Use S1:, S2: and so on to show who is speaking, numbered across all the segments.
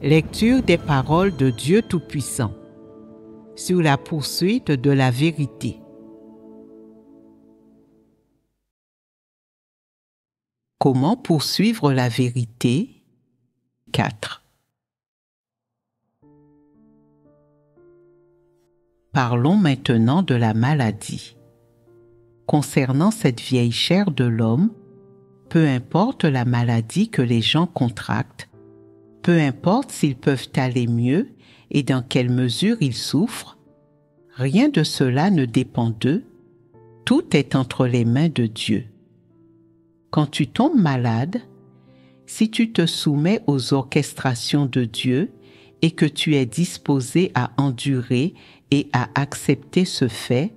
S1: Lecture des paroles de Dieu Tout-Puissant sur la poursuite de la vérité. Comment poursuivre la vérité? 4. Parlons maintenant de la maladie. Concernant cette vieille chair de l'homme, peu importe la maladie que les gens contractent, peu importe s'ils peuvent aller mieux et dans quelle mesure ils souffrent, rien de cela ne dépend d'eux, tout est entre les mains de Dieu. Quand tu tombes malade, si tu te soumets aux orchestrations de Dieu et que tu es disposé à endurer et à accepter ce fait,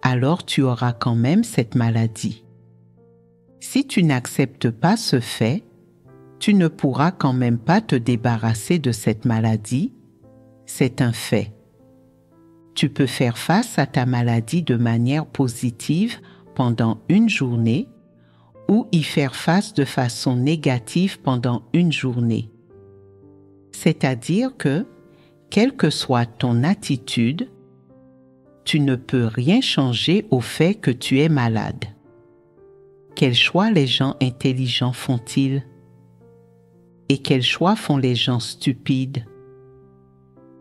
S1: alors tu auras quand même cette maladie. Si tu n'acceptes pas ce fait, tu ne pourras quand même pas te débarrasser de cette maladie, c'est un fait. Tu peux faire face à ta maladie de manière positive pendant une journée ou y faire face de façon négative pendant une journée. C'est-à-dire que, quelle que soit ton attitude, tu ne peux rien changer au fait que tu es malade. Quel choix les gens intelligents font-ils? Et quel choix font les gens stupides?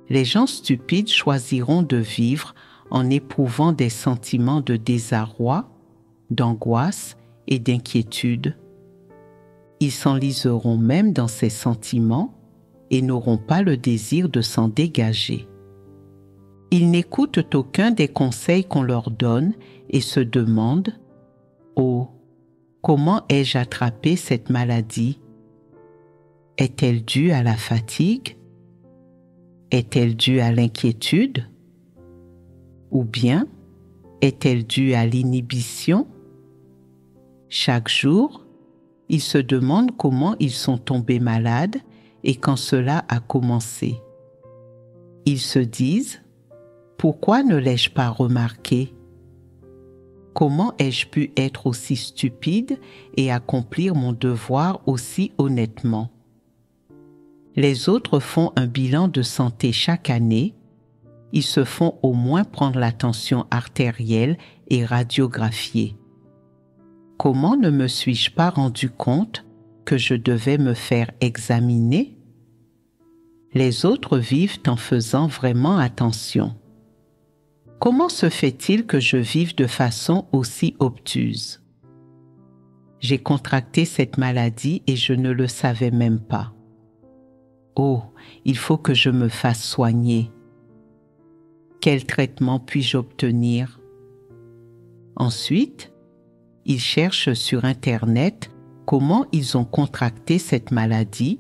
S1: Les gens stupides choisiront de vivre en éprouvant des sentiments de désarroi, d'angoisse et d'inquiétude. Ils s'enliseront même dans ces sentiments et n'auront pas le désir de s'en dégager. Ils n'écoutent aucun des conseils qu'on leur donne et se demandent Oh, Comment ai-je attrapé cette maladie? Est-elle due à la fatigue? Est-elle due à l'inquiétude? Ou bien est-elle due à l'inhibition? Chaque jour, ils se demandent comment ils sont tombés malades et quand cela a commencé. Ils se disent, pourquoi ne l'ai-je pas remarqué? Comment ai-je pu être aussi stupide et accomplir mon devoir aussi honnêtement? Les autres font un bilan de santé chaque année. Ils se font au moins prendre la tension artérielle et radiographier. Comment ne me suis-je pas rendu compte que je devais me faire examiner? Les autres vivent en faisant vraiment attention. Comment se fait-il que je vive de façon aussi obtuse? J'ai contracté cette maladie et je ne le savais même pas. Oh, il faut que je me fasse soigner. Quel traitement puis-je obtenir? Ensuite, ils cherchent sur Internet comment ils ont contracté cette maladie,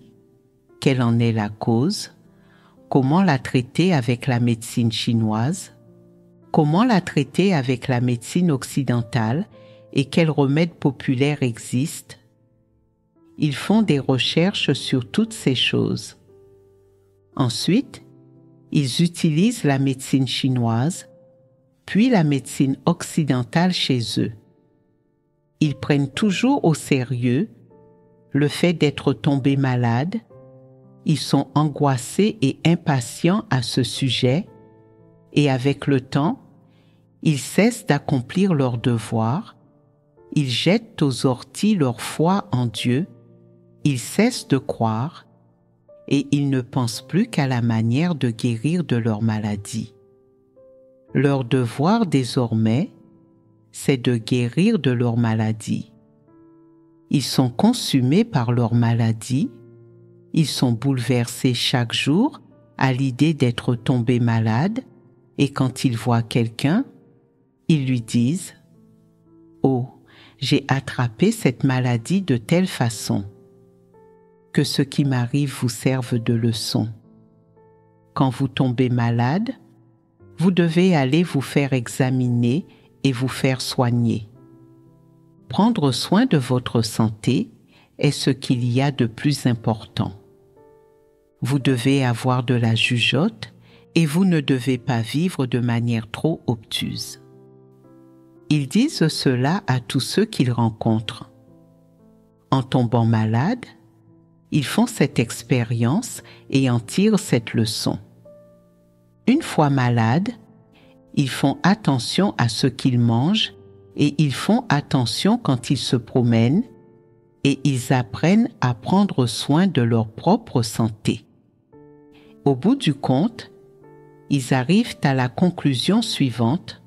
S1: quelle en est la cause, comment la traiter avec la médecine chinoise, comment la traiter avec la médecine occidentale et quels remèdes populaires existent. Ils font des recherches sur toutes ces choses. Ensuite, ils utilisent la médecine chinoise, puis la médecine occidentale chez eux. Ils prennent toujours au sérieux le fait d'être tombés malades, ils sont angoissés et impatients à ce sujet et avec le temps, ils cessent d'accomplir leur devoir, ils jettent aux orties leur foi en Dieu, ils cessent de croire et ils ne pensent plus qu'à la manière de guérir de leur maladie. Leur devoir désormais, c'est de guérir de leur maladie. Ils sont consumés par leur maladie, ils sont bouleversés chaque jour à l'idée d'être tombés malades et quand ils voient quelqu'un, ils lui disent ⁇ Oh, j'ai attrapé cette maladie de telle façon. Que ce qui m'arrive vous serve de leçon. Quand vous tombez malade, vous devez aller vous faire examiner et vous faire soigner. Prendre soin de votre santé est ce qu'il y a de plus important. Vous devez avoir de la jugeote et vous ne devez pas vivre de manière trop obtuse. Ils disent cela à tous ceux qu'ils rencontrent. En tombant malade, Ils font cette expérience et en tirent cette leçon. Une fois malades, ils font attention à ce qu'ils mangent et ils font attention quand ils se promènent et ils apprennent à prendre soin de leur propre santé. Au bout du compte, ils arrivent à la conclusion suivante.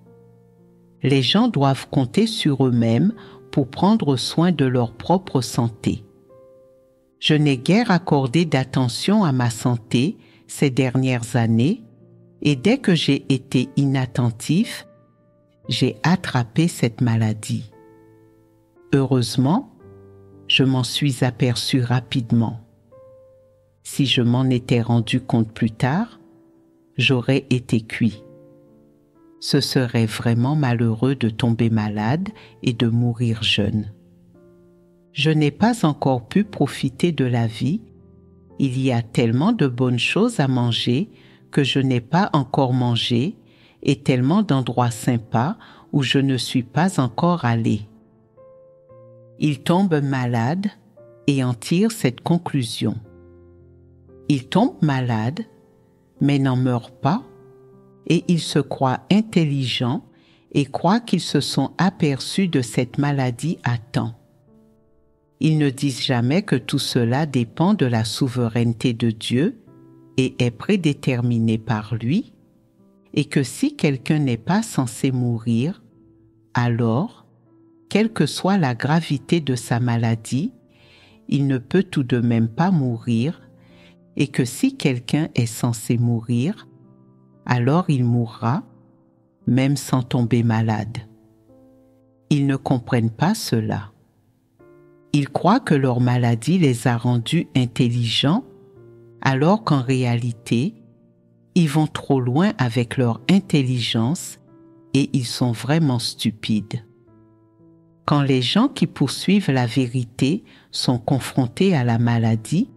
S1: Les gens doivent compter sur eux-mêmes pour prendre soin de leur propre santé. Je n'ai guère accordé d'attention à ma santé ces dernières années et dès que j'ai été inattentif, j'ai attrapé cette maladie. Heureusement, je m'en suis aperçu rapidement. Si je m'en étais rendu compte plus tard, j'aurais été cuit. Ce serait vraiment malheureux de tomber malade et de mourir jeune. Je n'ai pas encore pu profiter de la vie. Il y a tellement de bonnes choses à manger que je n'ai pas encore mangé et tellement d'endroits sympas où je ne suis pas encore allé. Il tombe malade et en tire cette conclusion. Il tombe malade, mais n'en meurt pas, et il se croit intelligent et croit qu'ils se sont aperçus de cette maladie à temps. Ils ne disent jamais que tout cela dépend de la souveraineté de Dieu et est prédéterminé par lui, et que si quelqu'un n'est pas censé mourir, alors quelle que soit la gravité de sa maladie, il ne peut tout de même pas mourir, et que si quelqu'un est censé mourir, alors il mourra, même sans tomber malade. Ils ne comprennent pas cela. Ils croient que leur maladie les a rendus intelligents, alors qu'en réalité, ils vont trop loin avec leur intelligence et ils sont vraiment stupides. Quand les gens qui poursuivent la vérité sont confrontés à la maladie,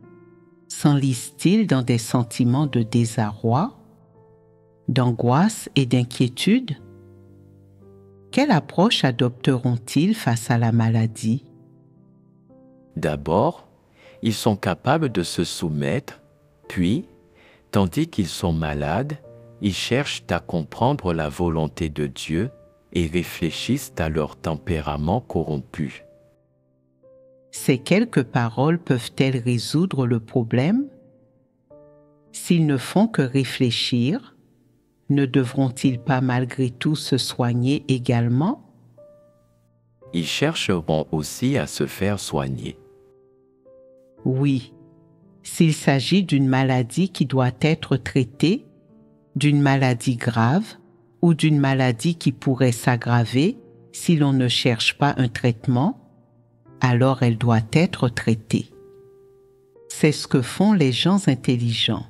S1: s'enlisent-ils dans des sentiments de désarroi, d'angoisse et d'inquiétude? Quelle approche adopteront-ils face à la maladie?
S2: D'abord, ils sont capables de se soumettre, puis, tandis qu'ils sont malades, ils cherchent à comprendre la volonté de Dieu et réfléchissent à leur tempérament corrompu.
S1: Ces quelques paroles peuvent-elles résoudre le problème? S'ils ne font que réfléchir, ne devront-ils pas malgré tout se soigner également?
S2: Ils chercheront aussi à se faire soigner.
S1: Oui, s'il s'agit d'une maladie qui doit être traitée, d'une maladie grave, ou d'une maladie qui pourrait s'aggraver si l'on ne cherche pas un traitement, alors elle doit être traitée. C'est ce que font les gens intelligents.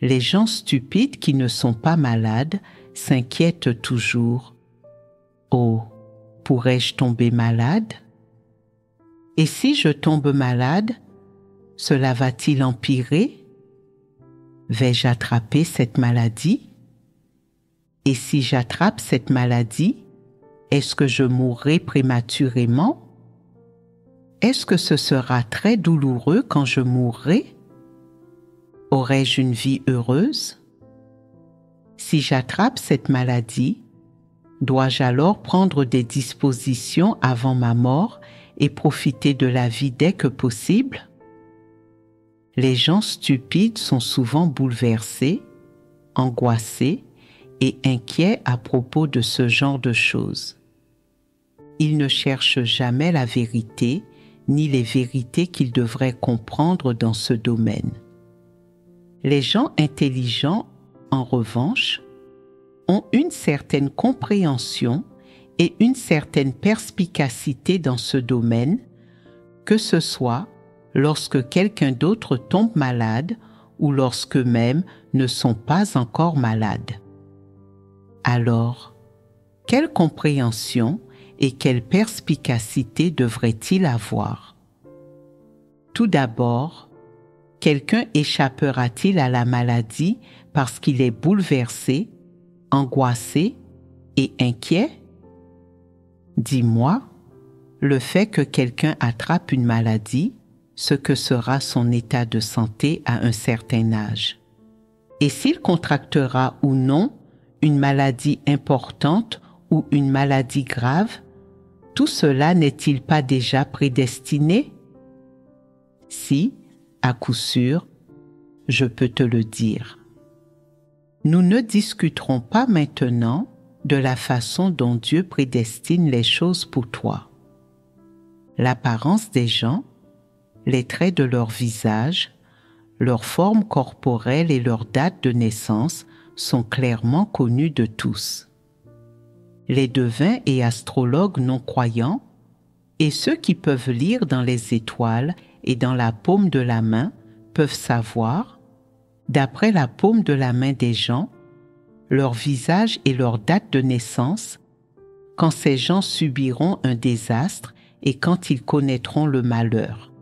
S1: Les gens stupides qui ne sont pas malades s'inquiètent toujours. Oh, pourrais-je tomber malade? Et si je tombe malade, cela va-t-il empirer? Vais-je attraper cette maladie? Et si j'attrape cette maladie, est-ce que je mourrai prématurément? Est-ce que ce sera très douloureux quand je mourrai? Aurai-je une vie heureuse? Si j'attrape cette maladie, dois-je alors prendre des dispositions avant ma mort et profiter de la vie dès que possible Les gens stupides sont souvent bouleversés, angoissés, et inquiets à propos de ce genre de choses. Ils ne cherchent jamais la vérité ni les vérités qu'ils devraient comprendre dans ce domaine. Les gens intelligents, en revanche, ont une certaine compréhension une certaine perspicacité dans ce domaine, que ce soit lorsque quelqu'un d'autre tombe malade ou lorsque même ne sont pas encore malades. Alors, quelle compréhension et quelle perspicacité devrait-il avoir? Tout d'abord, quelqu'un échappera-t-il à la maladie parce qu'il est bouleversé, angoissé et inquiet? Dis-moi, le fait que quelqu'un attrape une maladie, ce que sera son état de santé à un certain âge. Et s'il contractera ou non une maladie importante ou une maladie grave, tout cela n'est-il pas déjà prédestiné? Si, à coup sûr, je peux te le dire. Nous ne discuterons pas maintenant de la façon dont Dieu prédestine les choses pour toi. L'apparence des gens, les traits de leur visage, leur forme corporelle et leur date de naissance sont clairement connus de tous. Les devins et astrologues non-croyants et ceux qui peuvent lire dans les étoiles et dans la paume de la main peuvent savoir, d'après la paume de la main des gens, leur visage et leur date de naissance, quand ces gens subiront un désastre et quand ils connaîtront le malheur.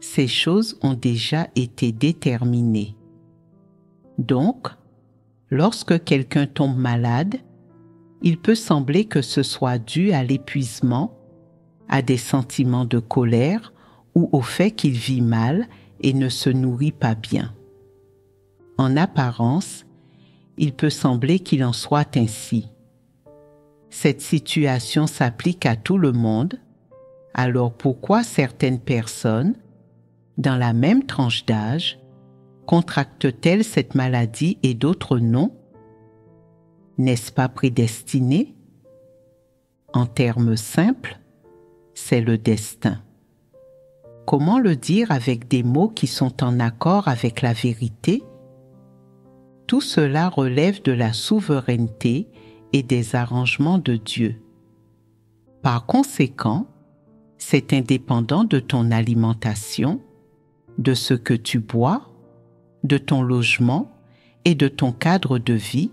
S1: Ces choses ont déjà été déterminées. Donc, lorsque quelqu'un tombe malade, il peut sembler que ce soit dû à l'épuisement, à des sentiments de colère ou au fait qu'il vit mal et ne se nourrit pas bien. En apparence, il peut sembler qu'il en soit ainsi. Cette situation s'applique à tout le monde, alors pourquoi certaines personnes, dans la même tranche d'âge, contractent-elles cette maladie et d'autres non? N'est-ce pas prédestiné? En termes simples, c'est le destin. Comment le dire avec des mots qui sont en accord avec la vérité? Tout cela relève de la souveraineté et des arrangements de Dieu. Par conséquent, c'est indépendant de ton alimentation, de ce que tu bois, de ton logement et de ton cadre de vie.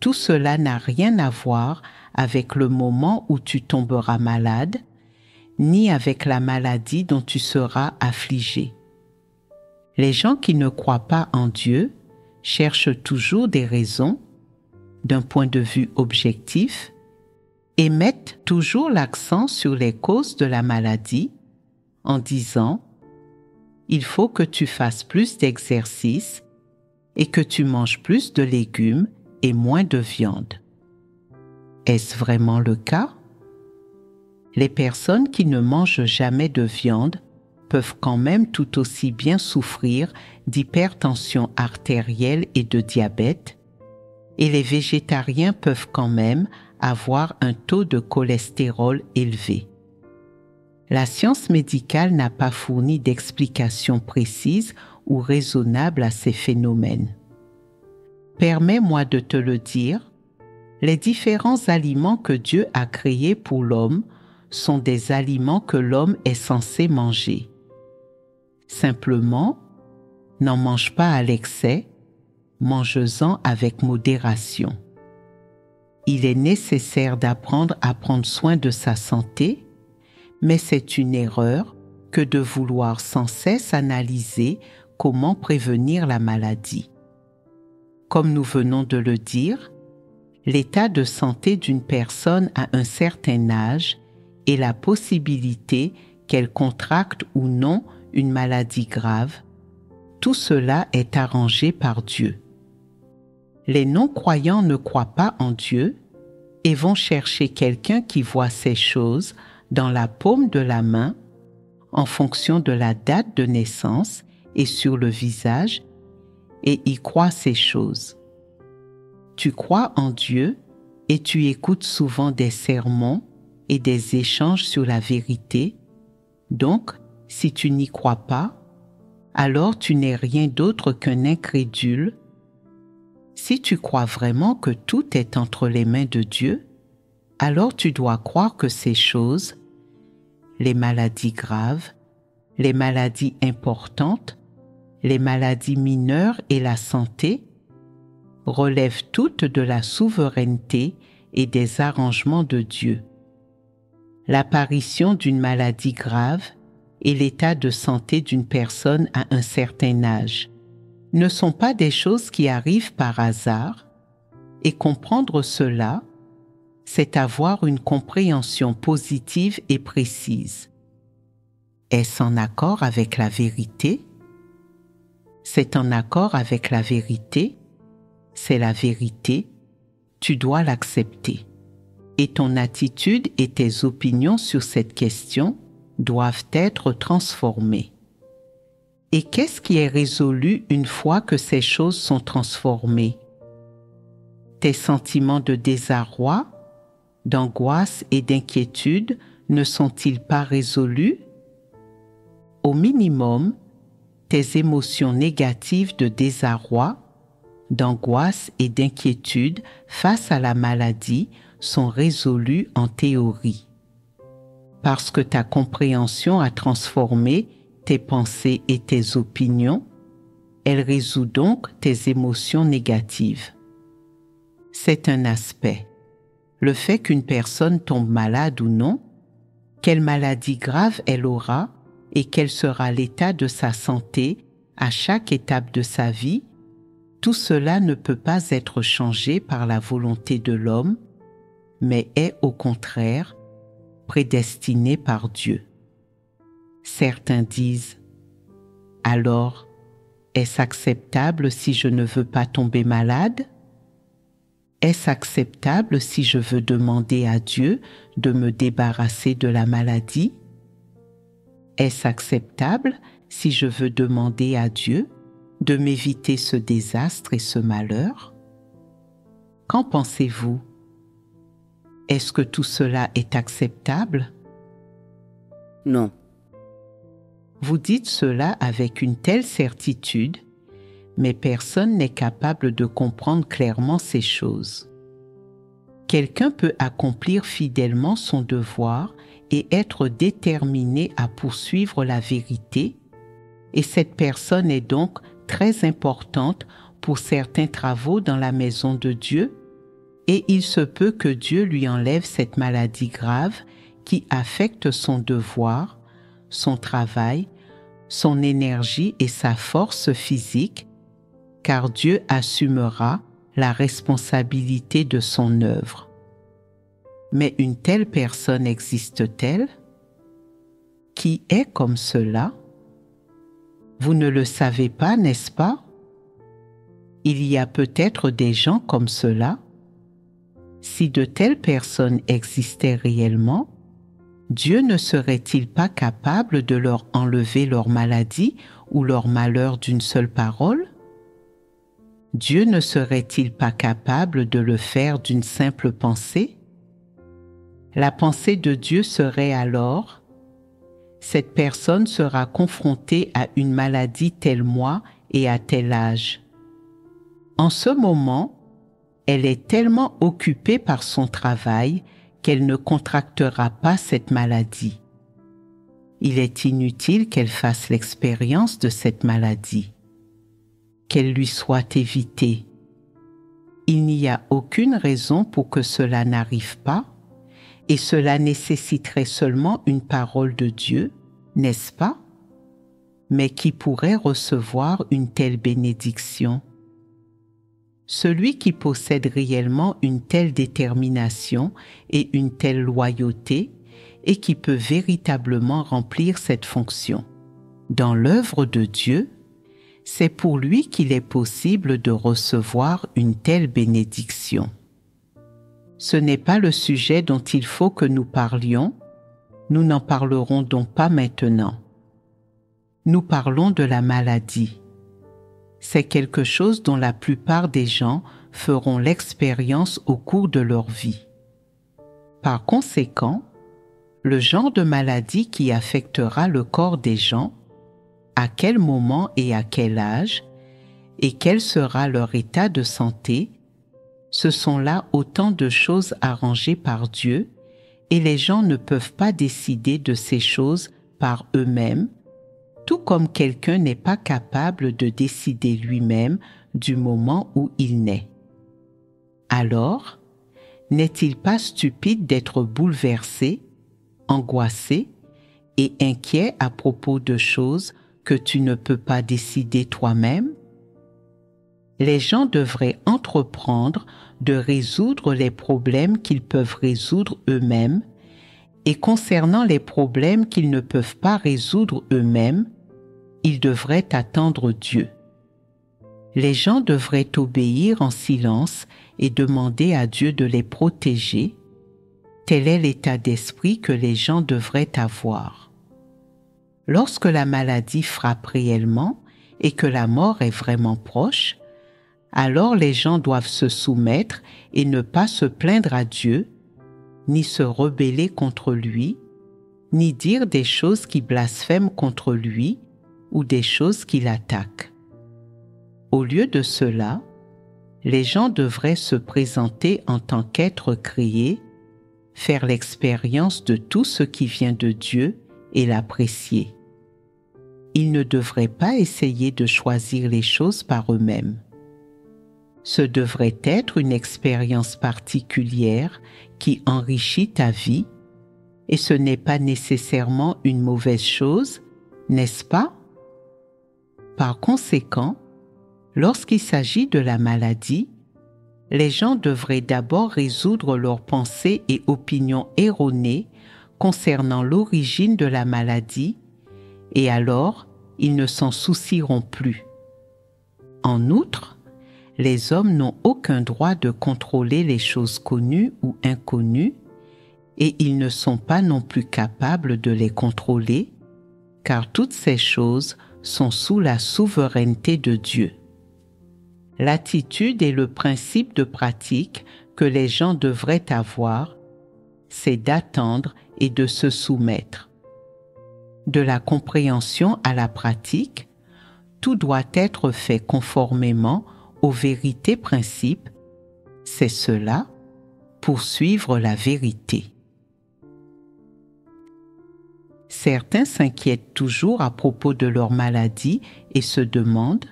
S1: Tout cela n'a rien à voir avec le moment où tu tomberas malade, ni avec la maladie dont tu seras affligé. Les gens qui ne croient pas en Dieu cherchent toujours des raisons, d'un point de vue objectif, et mettent toujours l'accent sur les causes de la maladie en disant il faut que tu fasses plus d'exercice et que tu manges plus de légumes et moins de viande. Est-ce vraiment le cas? Les personnes qui ne mangent jamais de viande peuvent quand même tout aussi bien souffrir d'hypertension artérielle et de diabète, et les végétariens peuvent quand même avoir un taux de cholestérol élevé. La science médicale n'a pas fourni d'explication précise ou raisonnable à ces phénomènes. Permets-moi de te le dire, les différents aliments que Dieu a créés pour l'homme sont des aliments que l'homme est censé manger. Simplement, n'en mange pas à l'excès, mange-en avec modération il est nécessaire d'apprendre à prendre soin de sa santé, mais c'est une erreur que de vouloir sans cesse analyser comment prévenir la maladie. Comme nous venons de le dire, l'état de santé d'une personne à un certain âge et la possibilité qu'elle contracte ou non une maladie grave, tout cela est arrangé par Dieu les non-croyants ne croient pas en Dieu et vont chercher quelqu'un qui voit ces choses dans la paume de la main en fonction de la date de naissance et sur le visage et y croit ces choses. Tu crois en Dieu et tu écoutes souvent des sermons et des échanges sur la vérité. Donc, si tu n'y crois pas, alors tu n'es rien d'autre qu'un incrédule si tu crois vraiment que tout est entre les mains de Dieu, alors tu dois croire que ces choses, les maladies graves, les maladies importantes, les maladies mineures et la santé, relèvent toutes de la souveraineté et des arrangements de Dieu. L'apparition d'une maladie grave et l'état de santé d'une personne à un certain âge. Ne sont pas des choses qui arrivent par hasard, et comprendre cela, c'est avoir une compréhension positive et précise. Est-ce en accord avec la vérité? C'est en accord avec la vérité. C'est la vérité. Tu dois l'accepter. Et ton attitude et tes opinions sur cette question doivent être transformées. Et qu'est-ce qui est résolu une fois que ces choses sont transformées? Tes sentiments de désarroi, d'angoisse et d'inquiétude ne sont-ils pas résolus? Au minimum, tes émotions négatives de désarroi, d'angoisse et d'inquiétude face à la maladie sont résolues en théorie. Parce que ta compréhension a transformé tes pensées et tes opinions, elle résout donc tes émotions négatives. C'est un aspect. Le fait qu'une personne tombe malade ou non, quelle maladie grave elle aura et quel sera l'état de sa santé à chaque étape de sa vie, tout cela ne peut pas être changé par la volonté de l'homme, mais est au contraire prédestiné par Dieu. Certains disent, alors, est-ce acceptable si je ne veux pas tomber malade? Est-ce acceptable si je veux demander à Dieu de me débarrasser de la maladie? Est-ce acceptable si je veux demander à Dieu de m'éviter ce désastre et ce malheur? Qu'en pensez-vous? Est-ce que tout cela est acceptable?
S3: Non.
S1: Vous dites cela avec une telle certitude, mais personne n'est capable de comprendre clairement ces choses. Quelqu'un peut accomplir fidèlement son devoir et être déterminé à poursuivre la vérité, et cette personne est donc très importante pour certains travaux dans la maison de Dieu, et il se peut que Dieu lui enlève cette maladie grave qui affecte son devoir, son travail, son énergie et sa force physique, car Dieu assumera la responsabilité de son œuvre. Mais une telle personne existe-t-elle? Qui est comme cela? Vous ne le savez pas, n'est-ce pas? Il y a peut-être des gens comme cela. Si de telles personnes existaient réellement, Dieu ne serait-il pas capable de leur enlever leur maladie ou leur malheur d'une seule parole? Dieu ne serait-il pas capable de le faire d'une simple pensée? La pensée de Dieu serait alors cette personne sera confrontée à une maladie tel mois et à tel âge. En ce moment, elle est tellement occupée par son travail qu'elle ne contractera pas cette maladie. Il est inutile qu'elle fasse l'expérience de cette maladie, qu'elle lui soit évitée. Il n'y a aucune raison pour que cela n'arrive pas, et cela nécessiterait seulement une parole de Dieu, n'est-ce pas? Mais qui pourrait recevoir une telle bénédiction? Celui qui possède réellement une telle détermination et une telle loyauté et qui peut véritablement remplir cette fonction. Dans l'œuvre de Dieu, c'est pour lui qu'il est possible de recevoir une telle bénédiction. Ce n'est pas le sujet dont il faut que nous parlions, nous n'en parlerons donc pas maintenant. Nous parlons de la maladie c'est quelque chose dont la plupart des gens feront l'expérience au cours de leur vie. Par conséquent, le genre de maladie qui affectera le corps des gens, à quel moment et à quel âge, et quel sera leur état de santé, ce sont là autant de choses arrangées par Dieu, et les gens ne peuvent pas décider de ces choses par eux-mêmes, tout comme quelqu'un n'est pas capable de décider lui-même du moment où il naît. Alors, n'est-il pas stupide d'être bouleversé, angoissé et inquiet à propos de choses que tu ne peux pas décider toi-même? Les gens devraient entreprendre de résoudre les problèmes qu'ils peuvent résoudre eux-mêmes et concernant les problèmes qu'ils ne peuvent pas résoudre eux-mêmes, ils devraient attendre Dieu. Les gens devraient obéir en silence et demander à Dieu de les protéger. Tel est l'état d'esprit que les gens devraient avoir. Lorsque la maladie frappe réellement et que la mort est vraiment proche, alors les gens doivent se soumettre et ne pas se plaindre à Dieu, ni se rebeller contre lui, ni dire des choses qui blasphèment contre lui ou des choses qui l'attaquent. Au lieu de cela, les gens devraient se présenter en tant qu'êtres créés, faire l'expérience de tout ce qui vient de Dieu et l'apprécier. Ils ne devraient pas essayer de choisir les choses par eux-mêmes. Ce devrait être une expérience particulière qui enrichit ta vie et ce n'est pas nécessairement une mauvaise chose, n'est-ce pas? Par conséquent, lorsqu'il s'agit de la maladie, les gens devraient d'abord résoudre leurs pensées et opinions erronées concernant l'origine de la maladie et alors ils ne s'en soucieront plus. En outre, les hommes n'ont aucun droit de contrôler les choses connues ou inconnues, et ils ne sont pas non plus capables de les contrôler, car toutes ces choses sont sous la souveraineté de Dieu. L'attitude et le principe de pratique que les gens devraient avoir, c'est d'attendre et de se soumettre. De la compréhension à la pratique, tout doit être fait conformément aux vérités principes, c'est cela, poursuivre la vérité. Certains s'inquiètent toujours à propos de leur maladie et se demandent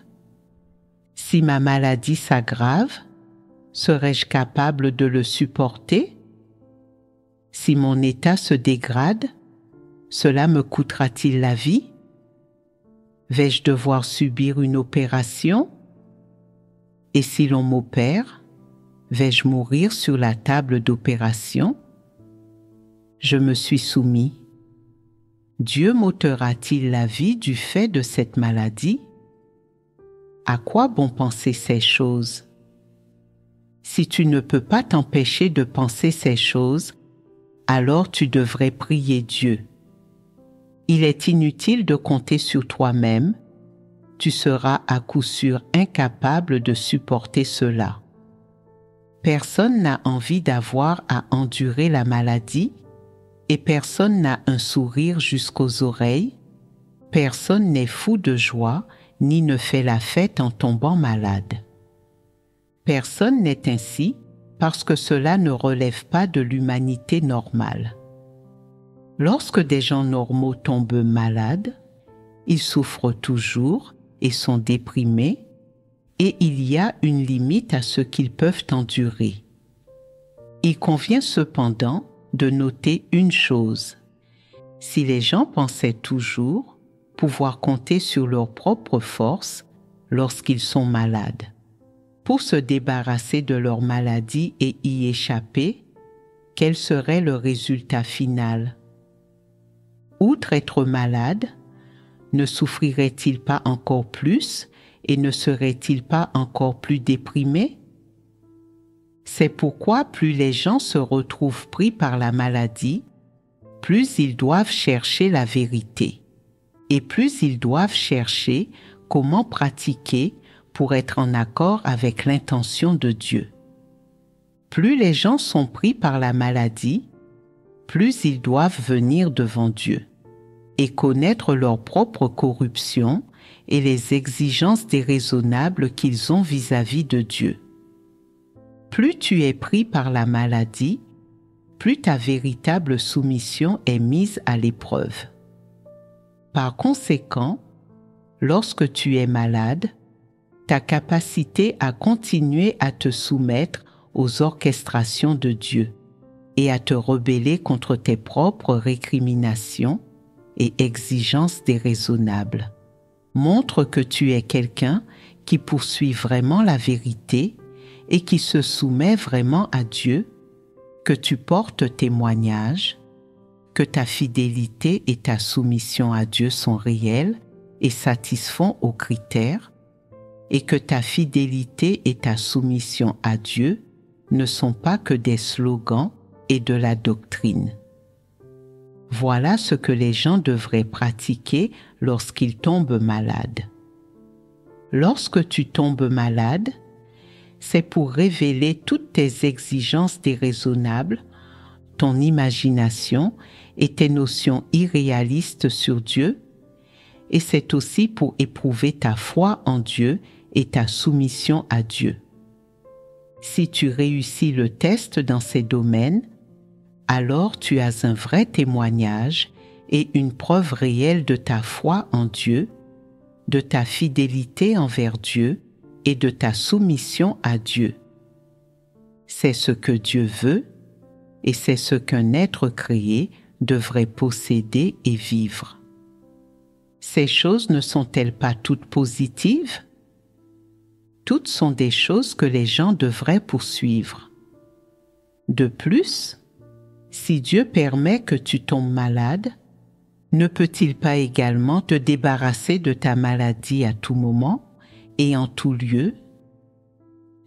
S1: Si ma maladie s'aggrave, serais-je capable de le supporter? Si mon état se dégrade, cela me coûtera-t-il la vie? Vais-je devoir subir une opération? Et si l'on m'opère, vais-je mourir sur la table d'opération? Je me suis soumis. Dieu m'ôtera-t-il la vie du fait de cette maladie? À quoi bon penser ces choses? Si tu ne peux pas t'empêcher de penser ces choses, alors tu devrais prier Dieu. Il est inutile de compter sur toi-même tu seras à coup sûr incapable de supporter cela. Personne n'a envie d'avoir à endurer la maladie et personne n'a un sourire jusqu'aux oreilles, personne n'est fou de joie ni ne fait la fête en tombant malade. Personne n'est ainsi parce que cela ne relève pas de l'humanité normale. Lorsque des gens normaux tombent malades, ils souffrent toujours et sont déprimés, et il y a une limite à ce qu'ils peuvent endurer. Il convient cependant de noter une chose. Si les gens pensaient toujours pouvoir compter sur leur propre force lorsqu'ils sont malades, pour se débarrasser de leur maladie et y échapper, quel serait le résultat final? Outre être malade, ne souffrirait-il pas encore plus et ne serait-il pas encore plus déprimé? C'est pourquoi plus les gens se retrouvent pris par la maladie, plus ils doivent chercher la vérité et plus ils doivent chercher comment pratiquer pour être en accord avec l'intention de Dieu. Plus les gens sont pris par la maladie, plus ils doivent venir devant Dieu et connaître leur propre corruption et les exigences déraisonnables qu'ils ont vis-à-vis de Dieu. Plus tu es pris par la maladie, plus ta véritable soumission est mise à l'épreuve. Par conséquent, lorsque tu es malade, ta capacité à continuer à te soumettre aux orchestrations de Dieu et à te rebeller contre tes propres récriminations et exigences déraisonnables. Montre que tu es quelqu'un qui poursuit vraiment la vérité et qui se soumet vraiment à Dieu, que tu portes témoignage, que ta fidélité et ta soumission à Dieu sont réelles et satisfont aux critères, et que ta fidélité et ta soumission à Dieu ne sont pas que des slogans et de la doctrine. Voilà ce que les gens devraient pratiquer lorsqu'ils tombent malades. Lorsque tu tombes malade, c'est pour révéler toutes tes exigences déraisonnables, ton imagination et tes notions irréalistes sur Dieu, et c'est aussi pour éprouver ta foi en Dieu et ta soumission à Dieu. Si tu réussis le test dans ces domaines, alors tu as un vrai témoignage et une preuve réelle de ta foi en Dieu, de ta fidélité envers Dieu et de ta soumission à Dieu. C'est ce que Dieu veut et c'est ce qu'un être créé devrait posséder et vivre. Ces choses ne sont-elles pas toutes positives? Toutes sont des choses que les gens devraient poursuivre. De plus, si Dieu permet que tu tombes malade, ne peut-il pas également te débarrasser de ta maladie à tout moment? Et en tout lieu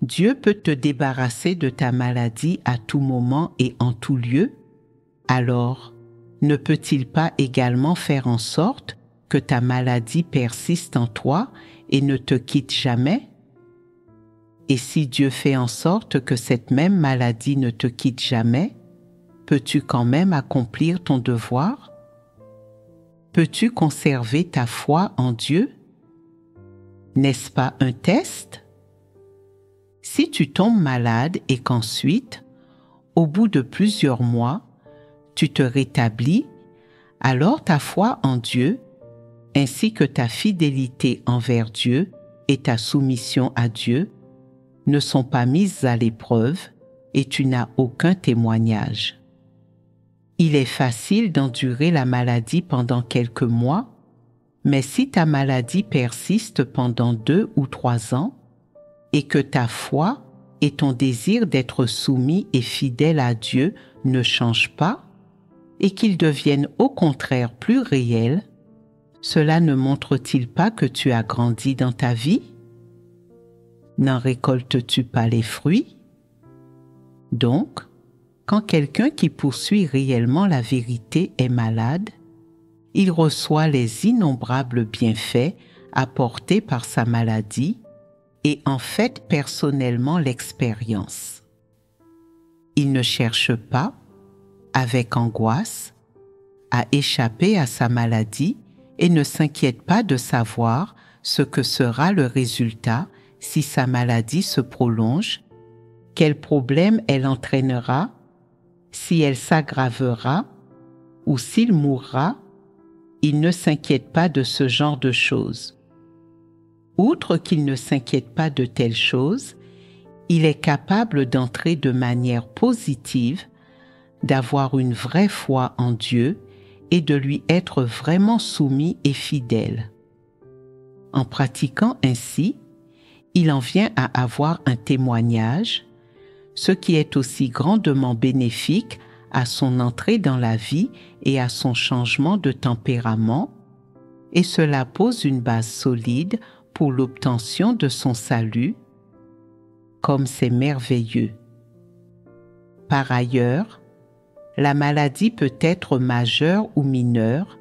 S1: Dieu peut te débarrasser de ta maladie à tout moment et en tout lieu. Alors, ne peut-il pas également faire en sorte que ta maladie persiste en toi et ne te quitte jamais? Et si Dieu fait en sorte que cette même maladie ne te quitte jamais, peux-tu quand même accomplir ton devoir? Peux-tu conserver ta foi en Dieu? N'est-ce pas un test? Si tu tombes malade et qu'ensuite, au bout de plusieurs mois, tu te rétablis, alors ta foi en Dieu, ainsi que ta fidélité envers Dieu et ta soumission à Dieu, ne sont pas mises à l'épreuve et tu n'as aucun témoignage. Il est facile d'endurer la maladie pendant quelques mois, mais si ta maladie persiste pendant deux ou trois ans, et que ta foi et ton désir d'être soumis et fidèle à Dieu ne changent pas, et qu'ils deviennent au contraire plus réels, cela ne montre-t-il pas que tu as grandi dans ta vie? N'en récoltes-tu pas les fruits? Donc, quand quelqu'un qui poursuit réellement la vérité est malade, il reçoit les innombrables bienfaits apportés par sa maladie et en fait personnellement l'expérience. Il ne cherche pas, avec angoisse, à échapper à sa maladie et ne s'inquiète pas de savoir ce que sera le résultat si sa maladie se prolonge, quel problème elle entraînera si elle s'aggravera ou s'il mourra, il ne s'inquiète pas de ce genre de choses. Outre qu'il ne s'inquiète pas de telles choses, il est capable d'entrer de manière positive, d'avoir une vraie foi en Dieu et de lui être vraiment soumis et fidèle. En pratiquant ainsi, il en vient à avoir un témoignage, ce qui est aussi grandement bénéfique à son entrée dans la vie et à son changement de tempérament, et cela pose une base solide pour l'obtention de son salut, comme c'est merveilleux. Par ailleurs, la maladie peut être majeure ou mineure,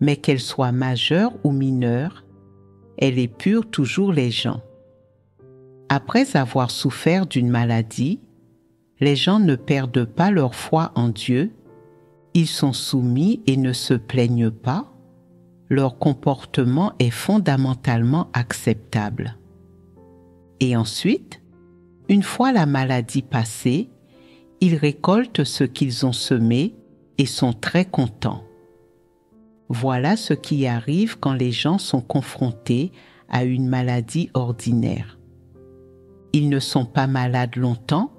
S1: mais qu'elle soit majeure ou mineure, elle épure toujours les gens. Après avoir souffert d'une maladie, les gens ne perdent pas leur foi en Dieu, ils sont soumis et ne se plaignent pas, leur comportement est fondamentalement acceptable. Et ensuite, une fois la maladie passée, ils récoltent ce qu'ils ont semé et sont très contents. Voilà ce qui arrive quand les gens sont confrontés à une maladie ordinaire. Ils ne sont pas malades longtemps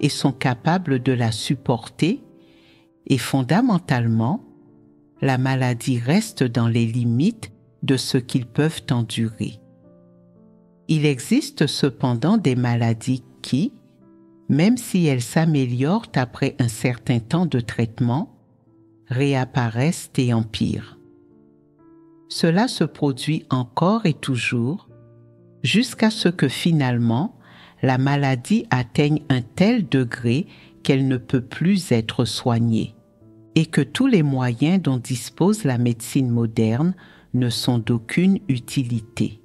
S1: et sont capables de la supporter et fondamentalement, la maladie reste dans les limites de ce qu'ils peuvent endurer. Il existe cependant des maladies qui, même si elles s'améliorent après un certain temps de traitement, réapparaissent et empirent. Cela se produit encore et toujours jusqu'à ce que finalement la maladie atteigne un tel degré qu'elle ne peut plus être soignée et que tous les moyens dont dispose la médecine moderne ne sont d'aucune utilité.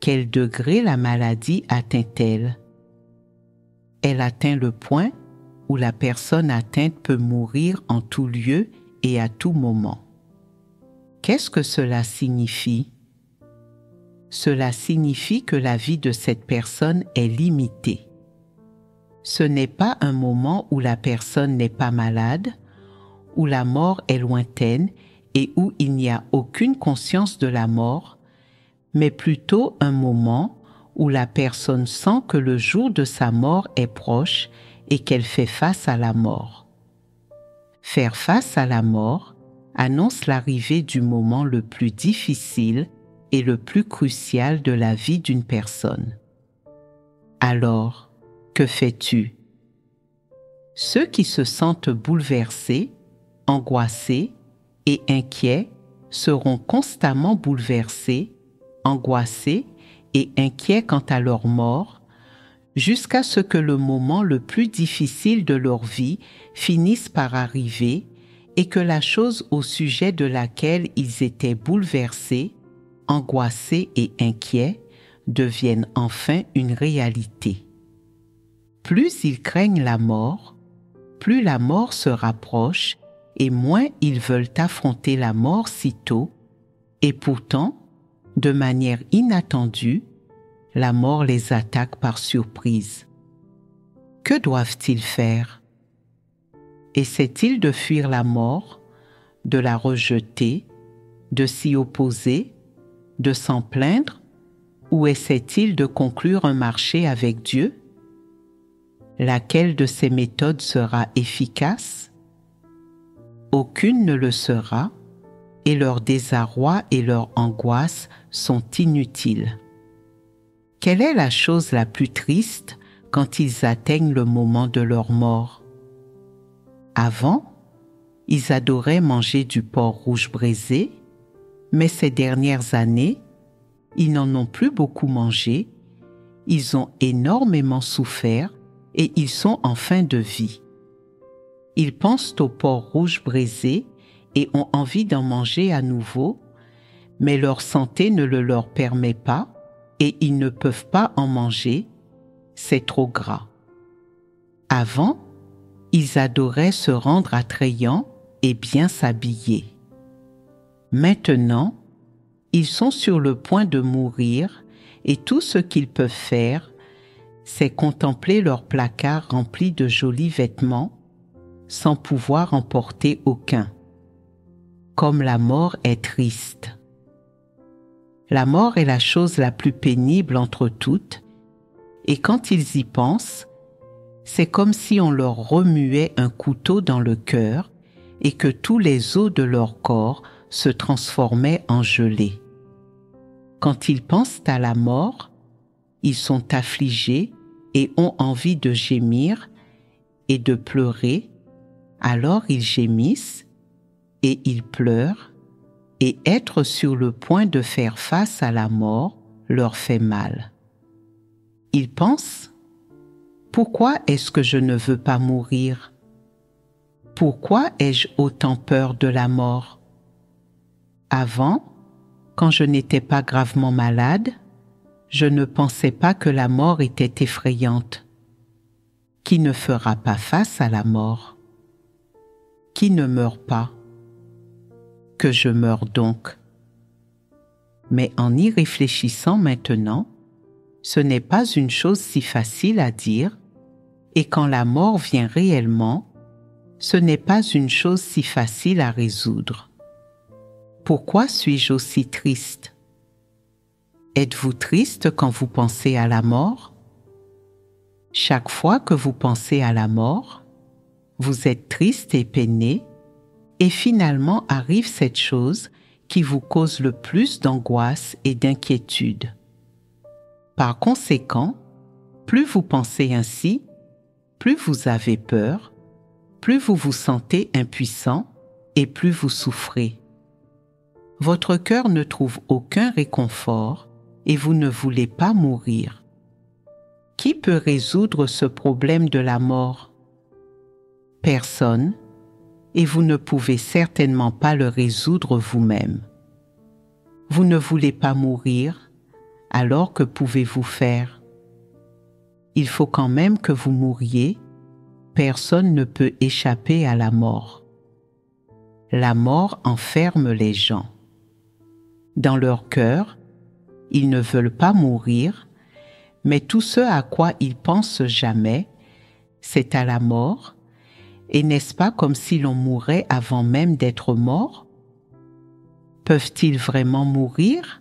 S1: Quel degré la maladie atteint-elle? Elle atteint le point où la personne atteinte peut mourir en tout lieu et à tout moment. Qu'est-ce que cela signifie? Cela signifie que la vie de cette personne est limitée. Ce n'est pas un moment où la personne n'est pas malade, où la mort est lointaine et où il n'y a aucune conscience de la mort, mais plutôt un moment où la personne sent que le jour de sa mort est proche et qu'elle fait face à la mort. Faire face à la mort annonce l'arrivée du moment le plus difficile et le plus crucial de la vie d'une personne. Alors, que fais-tu? Ceux qui se sentent bouleversés, angoissés et inquiets seront constamment bouleversés, angoissés et inquiets quant à leur mort, jusqu'à ce que le moment le plus difficile de leur vie finisse par arriver et que la chose au sujet de laquelle ils étaient bouleversés, angoissés et inquiets devienne enfin une réalité. Plus ils craignent la mort, plus la mort se rapproche et moins ils veulent affronter la mort si tôt, et pourtant, de manière inattendue, la mort les attaque par surprise. Que doivent-ils faire? Essaient-ils de fuir la mort, de la rejeter, de s'y opposer, de s'en plaindre, ou essaient-ils de conclure un marché avec Dieu? Laquelle de ces méthodes sera efficace? Aucune ne le sera, et leur désarroi et leur angoisse sont inutiles. Quelle est la chose la plus triste quand ils atteignent le moment de leur mort? Avant, ils adoraient manger du porc rouge braisé, mais ces dernières années, ils n'en ont plus beaucoup mangé, ils ont énormément souffert et ils sont en fin de vie. Ils pensent au porc rouge braisé et ont envie d'en manger à nouveau, mais leur santé ne le leur permet pas et ils ne peuvent pas en manger, c'est trop gras. Avant, ils adoraient se rendre attrayants et bien s'habiller. Maintenant, ils sont sur le point de mourir et tout ce qu'ils peuvent faire, c'est contempler leur placard rempli de jolis vêtements sans pouvoir en porter aucun. Comme la mort est triste. La mort est la chose la plus pénible entre toutes, et quand ils y pensent, c'est comme si on leur remuait un couteau dans le cœur et que tous les os de leur corps se transformaient en gelée. Quand ils pensent à la mort, ils sont affligés et ont envie de gémir et de pleurer, alors ils gémissent et ils pleurent et être sur le point de faire face à la mort leur fait mal. Ils pensent, pourquoi est-ce que je ne veux pas mourir? Pourquoi ai-je autant peur de la mort? Avant, quand je n'étais pas gravement malade, je ne pensais pas que la mort était effrayante. Qui ne fera pas face à la mort? Qui ne meurt pas? Que je meurs donc. Mais en y réfléchissant maintenant, ce n'est pas une chose si facile à dire, et quand la mort vient réellement, ce n'est pas une chose si facile à résoudre. Pourquoi suis-je aussi triste? Êtes-vous triste quand vous pensez à la mort? Chaque fois que vous pensez à la mort, vous êtes triste et peiné et finalement arrive cette chose qui vous cause le plus d'angoisse et d'inquiétude. Par conséquent, plus vous pensez ainsi, plus vous avez peur, plus vous vous sentez impuissant et plus vous souffrez. Votre cœur ne trouve aucun réconfort et vous ne voulez pas mourir. Qui peut résoudre ce problème de la mort? Personne, et vous ne pouvez certainement pas le résoudre vous-même. Vous ne voulez pas mourir, alors que pouvez-vous faire? Il faut quand même que vous mouriez. Personne ne peut échapper à la mort. La mort enferme les gens. Dans leur cœur, ils ne veulent pas mourir, mais tout ce à quoi ils pensent jamais, c'est à la mort, et n'est-ce pas comme si l'on mourait avant même d'être mort? Peuvent-ils vraiment mourir?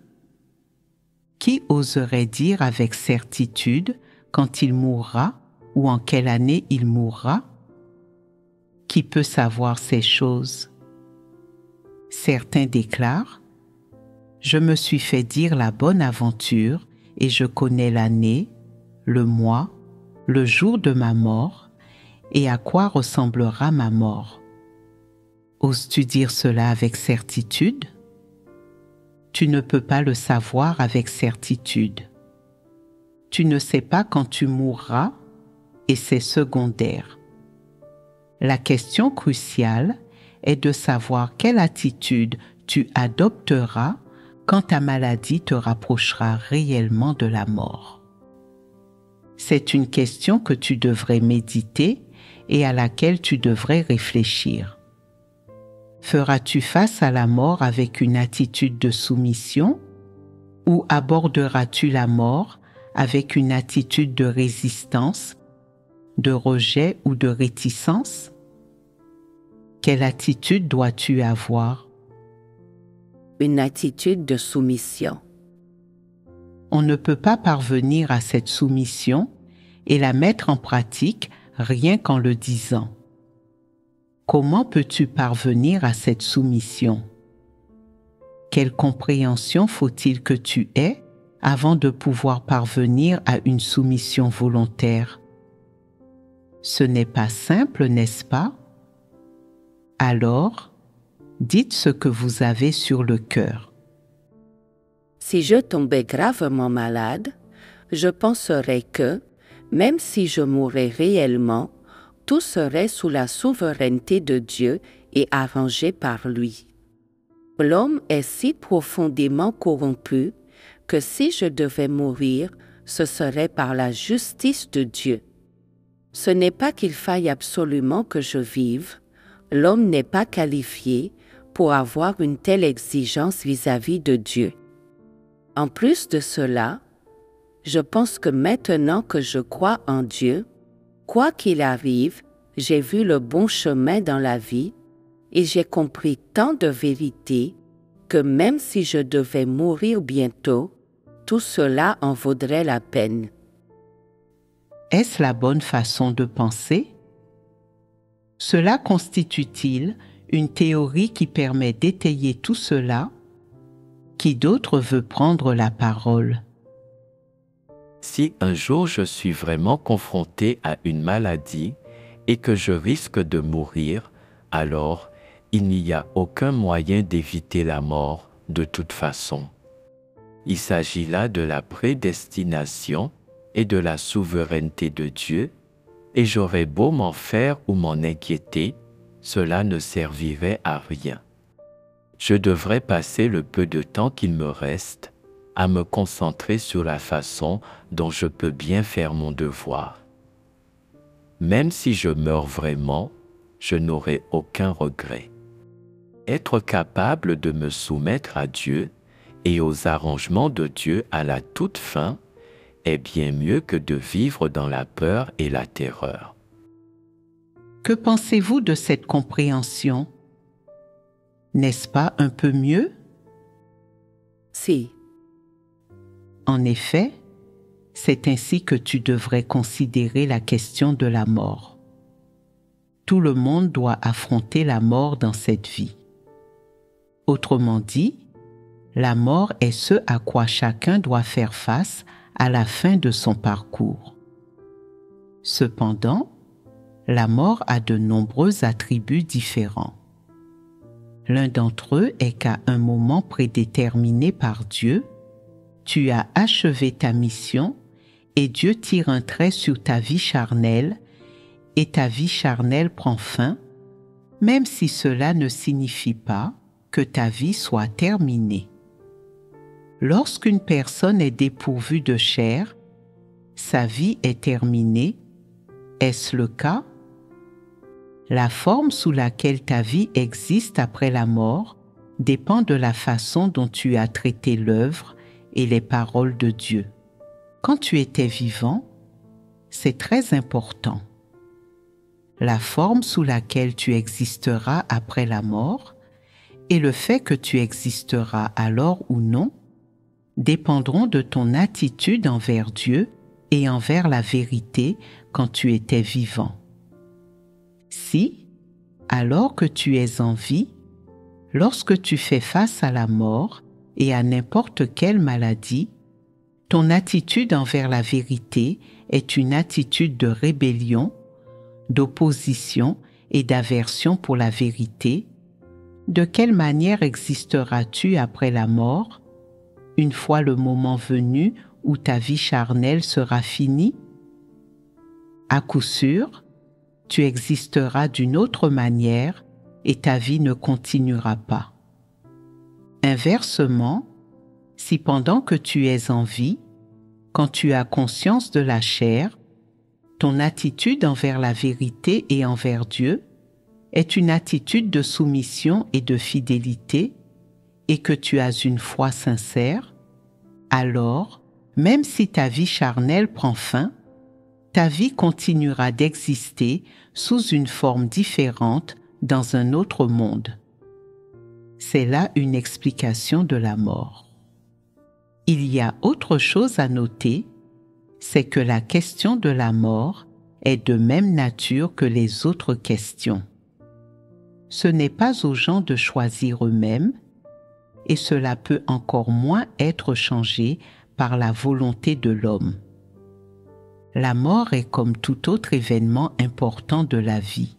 S1: Qui oserait dire avec certitude quand il mourra ou en quelle année il mourra? Qui peut savoir ces choses? Certains déclarent Je me suis fait dire la bonne aventure et je connais l'année, le mois, le jour de ma mort et à quoi ressemblera ma mort. Oses-tu dire cela avec certitude? Tu ne peux pas le savoir avec certitude. Tu ne sais pas quand tu mourras et c'est secondaire. La question cruciale est de savoir quelle attitude tu adopteras quand ta maladie te rapprochera réellement de la mort. C'est une question que tu devrais méditer et à laquelle tu devrais réfléchir. Feras-tu face à la mort avec une attitude de soumission ou aborderas-tu la mort avec une attitude de résistance, de rejet ou de réticence? Quelle attitude dois-tu avoir?
S3: Une attitude de soumission.
S1: On ne peut pas parvenir à cette soumission et la mettre en pratique rien qu'en le disant. Comment peux-tu parvenir à cette soumission? Quelle compréhension faut-il que tu aies avant de pouvoir parvenir à une soumission volontaire? Ce n'est pas simple, n'est-ce pas? Alors, dites ce que vous avez sur le cœur.
S3: Si je tombais gravement malade, je penserais que, même si je mourais réellement, tout serait sous la souveraineté de Dieu et arrangé par lui. L'homme est si profondément corrompu que si je devais mourir, ce serait par la justice de Dieu. Ce n'est pas qu'il faille absolument que je vive, l'homme n'est pas qualifié pour avoir une telle exigence vis-à-vis -vis de Dieu. En plus de cela, je pense que maintenant que je crois en Dieu, Quoi qu'il arrive, j'ai vu le bon chemin dans la vie et j'ai compris tant de vérités que même si je devais mourir bientôt, tout cela en vaudrait la peine.
S1: Est-ce la bonne façon de penser? Cela constitue-t-il une théorie qui permet d'étayer tout cela Qui d'autre veut prendre la parole?
S2: Si un jour je suis vraiment confronté à une maladie et que je risque de mourir, alors il n'y a aucun moyen d'éviter la mort de toute façon. Il s'agit là de la prédestination et de la souveraineté de Dieu, et j'aurais beau m'en faire ou m'en inquiéter, cela ne servirait à rien. Je devrais passer le peu de temps qu'il me reste à me concentrer sur la façon dont je peux bien faire mon devoir. Même si je meurs vraiment, je n'aurai aucun regret. Être capable de me soumettre à Dieu et aux arrangements de Dieu à la toute fin est bien mieux que de vivre dans la peur et la terreur.
S1: Que pensez-vous de cette compréhension? N'est-ce pas un peu mieux?
S3: Si,
S1: en effet, c'est ainsi que tu devrais considérer la question de la mort. Tout le monde doit affronter la mort dans cette vie. Autrement dit, la mort est ce à quoi chacun doit faire face à la fin de son parcours. Cependant, la mort a de nombreux attributs différents. L'un d'entre eux est qu'à un moment prédéterminé par Dieu, tu as achevé ta mission et Dieu tire un trait sur ta vie charnelle et ta vie charnelle prend fin, même si cela ne signifie pas que ta vie soit terminée. Lorsqu'une personne est dépourvue de chair, sa vie est terminée. Est-ce le cas? La forme sous laquelle ta vie existe après la mort dépend de la façon dont tu as traité l'œuvre et les paroles de Dieu. Quand tu étais vivant, c'est très important. La forme sous laquelle tu existeras après la mort et le fait que tu existeras alors ou non dépendront de ton attitude envers Dieu et envers la vérité quand tu étais vivant. Si, alors que tu es en vie, lorsque tu fais face à la mort et à n'importe quelle maladie, ton attitude envers la vérité est une attitude de rébellion, d'opposition et d'aversion pour la vérité, de quelle manière existeras-tu après la mort, une fois le moment venu où ta vie charnelle sera finie? À coup sûr, tu existeras d'une autre manière et ta vie ne continuera pas. Inversement, si pendant que tu es en vie, quand tu as conscience de la chair, ton attitude envers la vérité et envers Dieu est une attitude de soumission et de fidélité, et que tu as une foi sincère, alors, même si ta vie charnelle prend fin, ta vie continuera d'exister sous une forme différente dans un autre monde. C'est là une explication de la mort. Il y a autre chose à noter, c'est que la question de la mort est de même nature que les autres questions. Ce n'est pas aux gens de choisir eux-mêmes, et cela peut encore moins être changé par la volonté de l'homme. La mort est comme tout autre événement important de la vie.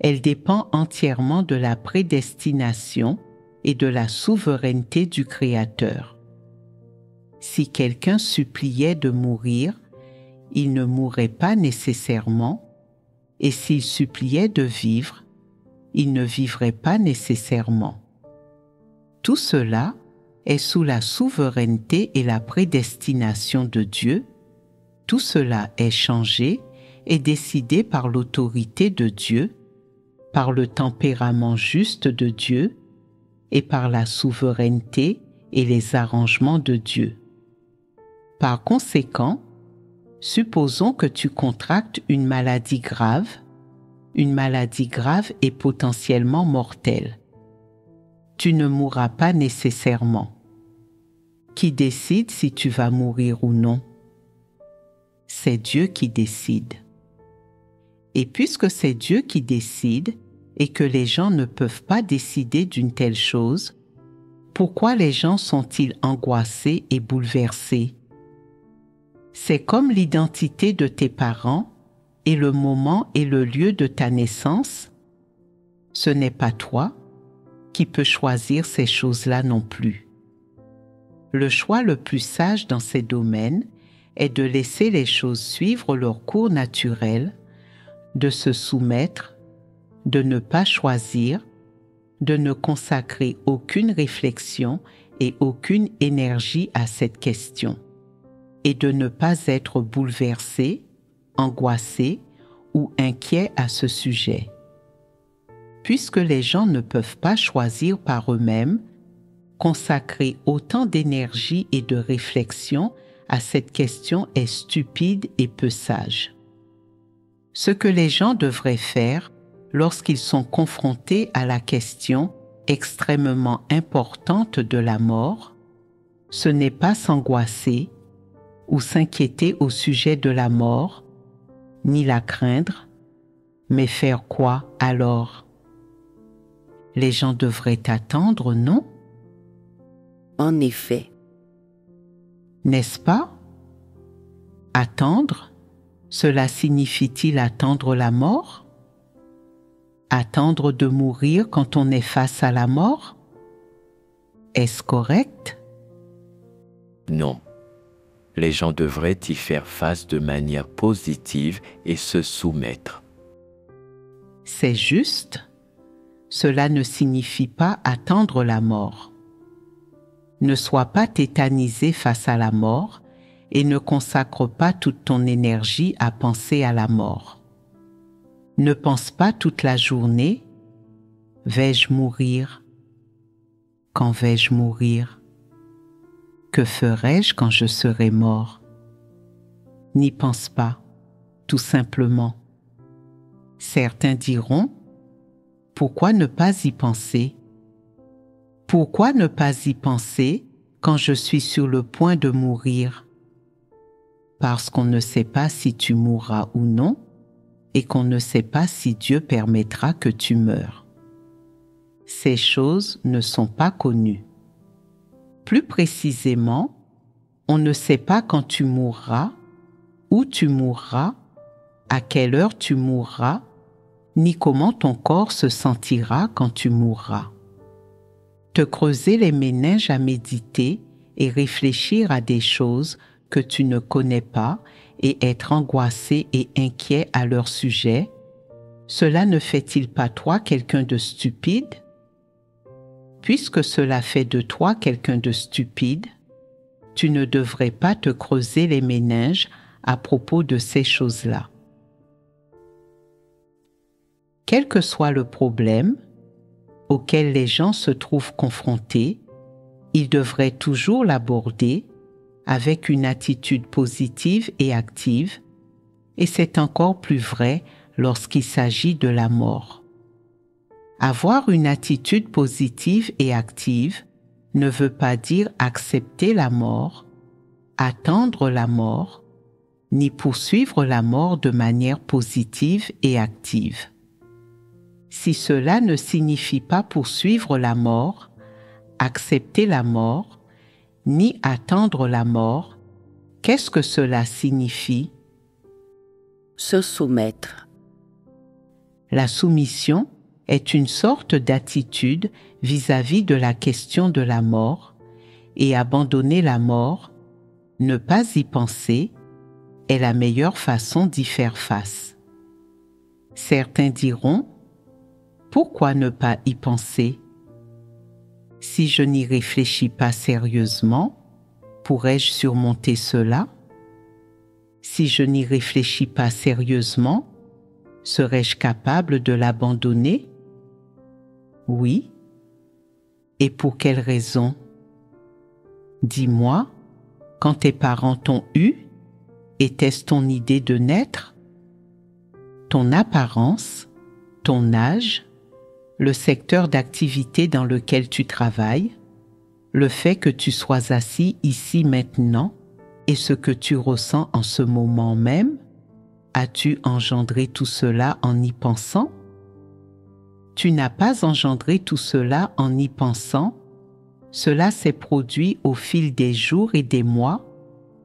S1: Elle dépend entièrement de la prédestination et de la souveraineté du Créateur. Si quelqu'un suppliait de mourir, il ne mourrait pas nécessairement, et s'il suppliait de vivre, il ne vivrait pas nécessairement. Tout cela est sous la souveraineté et la prédestination de Dieu, tout cela est changé et décidé par l'autorité de Dieu, par le tempérament juste de Dieu et par la souveraineté et les arrangements de Dieu. Par conséquent, supposons que tu contractes une maladie grave, une maladie grave et potentiellement mortelle. Tu ne mourras pas nécessairement. Qui décide si tu vas mourir ou non C'est Dieu qui décide. Et puisque c'est Dieu qui décide et que les gens ne peuvent pas décider d'une telle chose, pourquoi les gens sont-ils angoissés et bouleversés? C'est comme l'identité de tes parents et le moment et le lieu de ta naissance. Ce n'est pas toi qui peux choisir ces choses-là non plus. Le choix le plus sage dans ces domaines est de laisser les choses suivre leur cours naturel, de se soumettre, de ne pas choisir, de ne consacrer aucune réflexion et aucune énergie à cette question et de ne pas être bouleversé, angoissé ou inquiet à ce sujet. Puisque les gens ne peuvent pas choisir par eux-mêmes, consacrer autant d'énergie et de réflexion à cette question est stupide et peu sage. Ce que les gens devraient faire lorsqu'ils sont confrontés à la question extrêmement importante de la mort, ce n'est pas s'angoisser, ou s'inquiéter au sujet de la mort, ni la craindre, mais faire quoi alors? Les gens devraient attendre, non?
S3: En effet.
S1: N'est-ce pas? Attendre, cela signifie-t-il attendre la mort? Attendre de mourir quand on est face à la mort? Est-ce correct?
S2: Non. Les gens devraient y faire face de manière positive et se soumettre.
S1: C'est juste. Cela ne signifie pas attendre la mort. Ne sois pas tétanisé face à la mort et ne consacre pas toute ton énergie à penser à la mort. Ne pense pas toute la journée Vais-je mourir? Quand vais-je mourir? Que ferai-je quand je serai mort? N'y pense pas, tout simplement. Certains diront Pourquoi ne pas y penser? Pourquoi ne pas y penser quand je suis sur le point de mourir? Parce qu'on ne sait pas si tu mourras ou non et qu'on ne sait pas si Dieu permettra que tu meurs. Ces choses ne sont pas connues. Plus précisément, on ne sait pas quand tu mourras, où tu mourras, à quelle heure tu mourras, ni comment ton corps se sentira quand tu mourras. Te creuser les méninges à méditer et réfléchir à des choses que tu ne connais pas et être angoissé et inquiet à leur sujet, cela ne fait-il pas toi quelqu'un de stupide? Puisque cela fait de toi quelqu'un de stupide, tu ne devrais pas te creuser les méninges à propos de ces choses-là. Quel que soit le problème auquel les gens se trouvent confrontés, ils devraient toujours l'aborder avec une attitude positive et active, et c'est encore plus vrai lorsqu'il s'agit de la mort. Avoir une attitude positive et active ne veut pas dire accepter la mort, attendre la mort, ni poursuivre la mort de manière positive et active. Si cela ne signifie pas poursuivre la mort, accepter la mort, ni attendre la mort, qu'est-ce que cela signifie?
S3: Se soumettre.
S1: La soumission est une sorte d'attitude vis-à-vis de la question de la mort, et abandonner la mort, ne pas y penser, est la meilleure façon d'y faire face. Certains diront, pourquoi ne pas y penser? Si je n'y réfléchis pas sérieusement, pourrais-je surmonter cela? Si je n'y réfléchis pas sérieusement, serais-je capable de l'abandonner? Oui. Et pour quelle raison? Dis-moi, quand tes parents t'ont eu, était-ce ton idée de naître? Ton apparence, ton âge, le secteur d'activité dans lequel tu travailles, le fait que tu sois assis ici maintenant et ce que tu ressens en ce moment même, as-tu engendré tout cela en y pensant? Tu n'as pas engendré tout cela en y pensant, cela s'est produit au fil des jours et des mois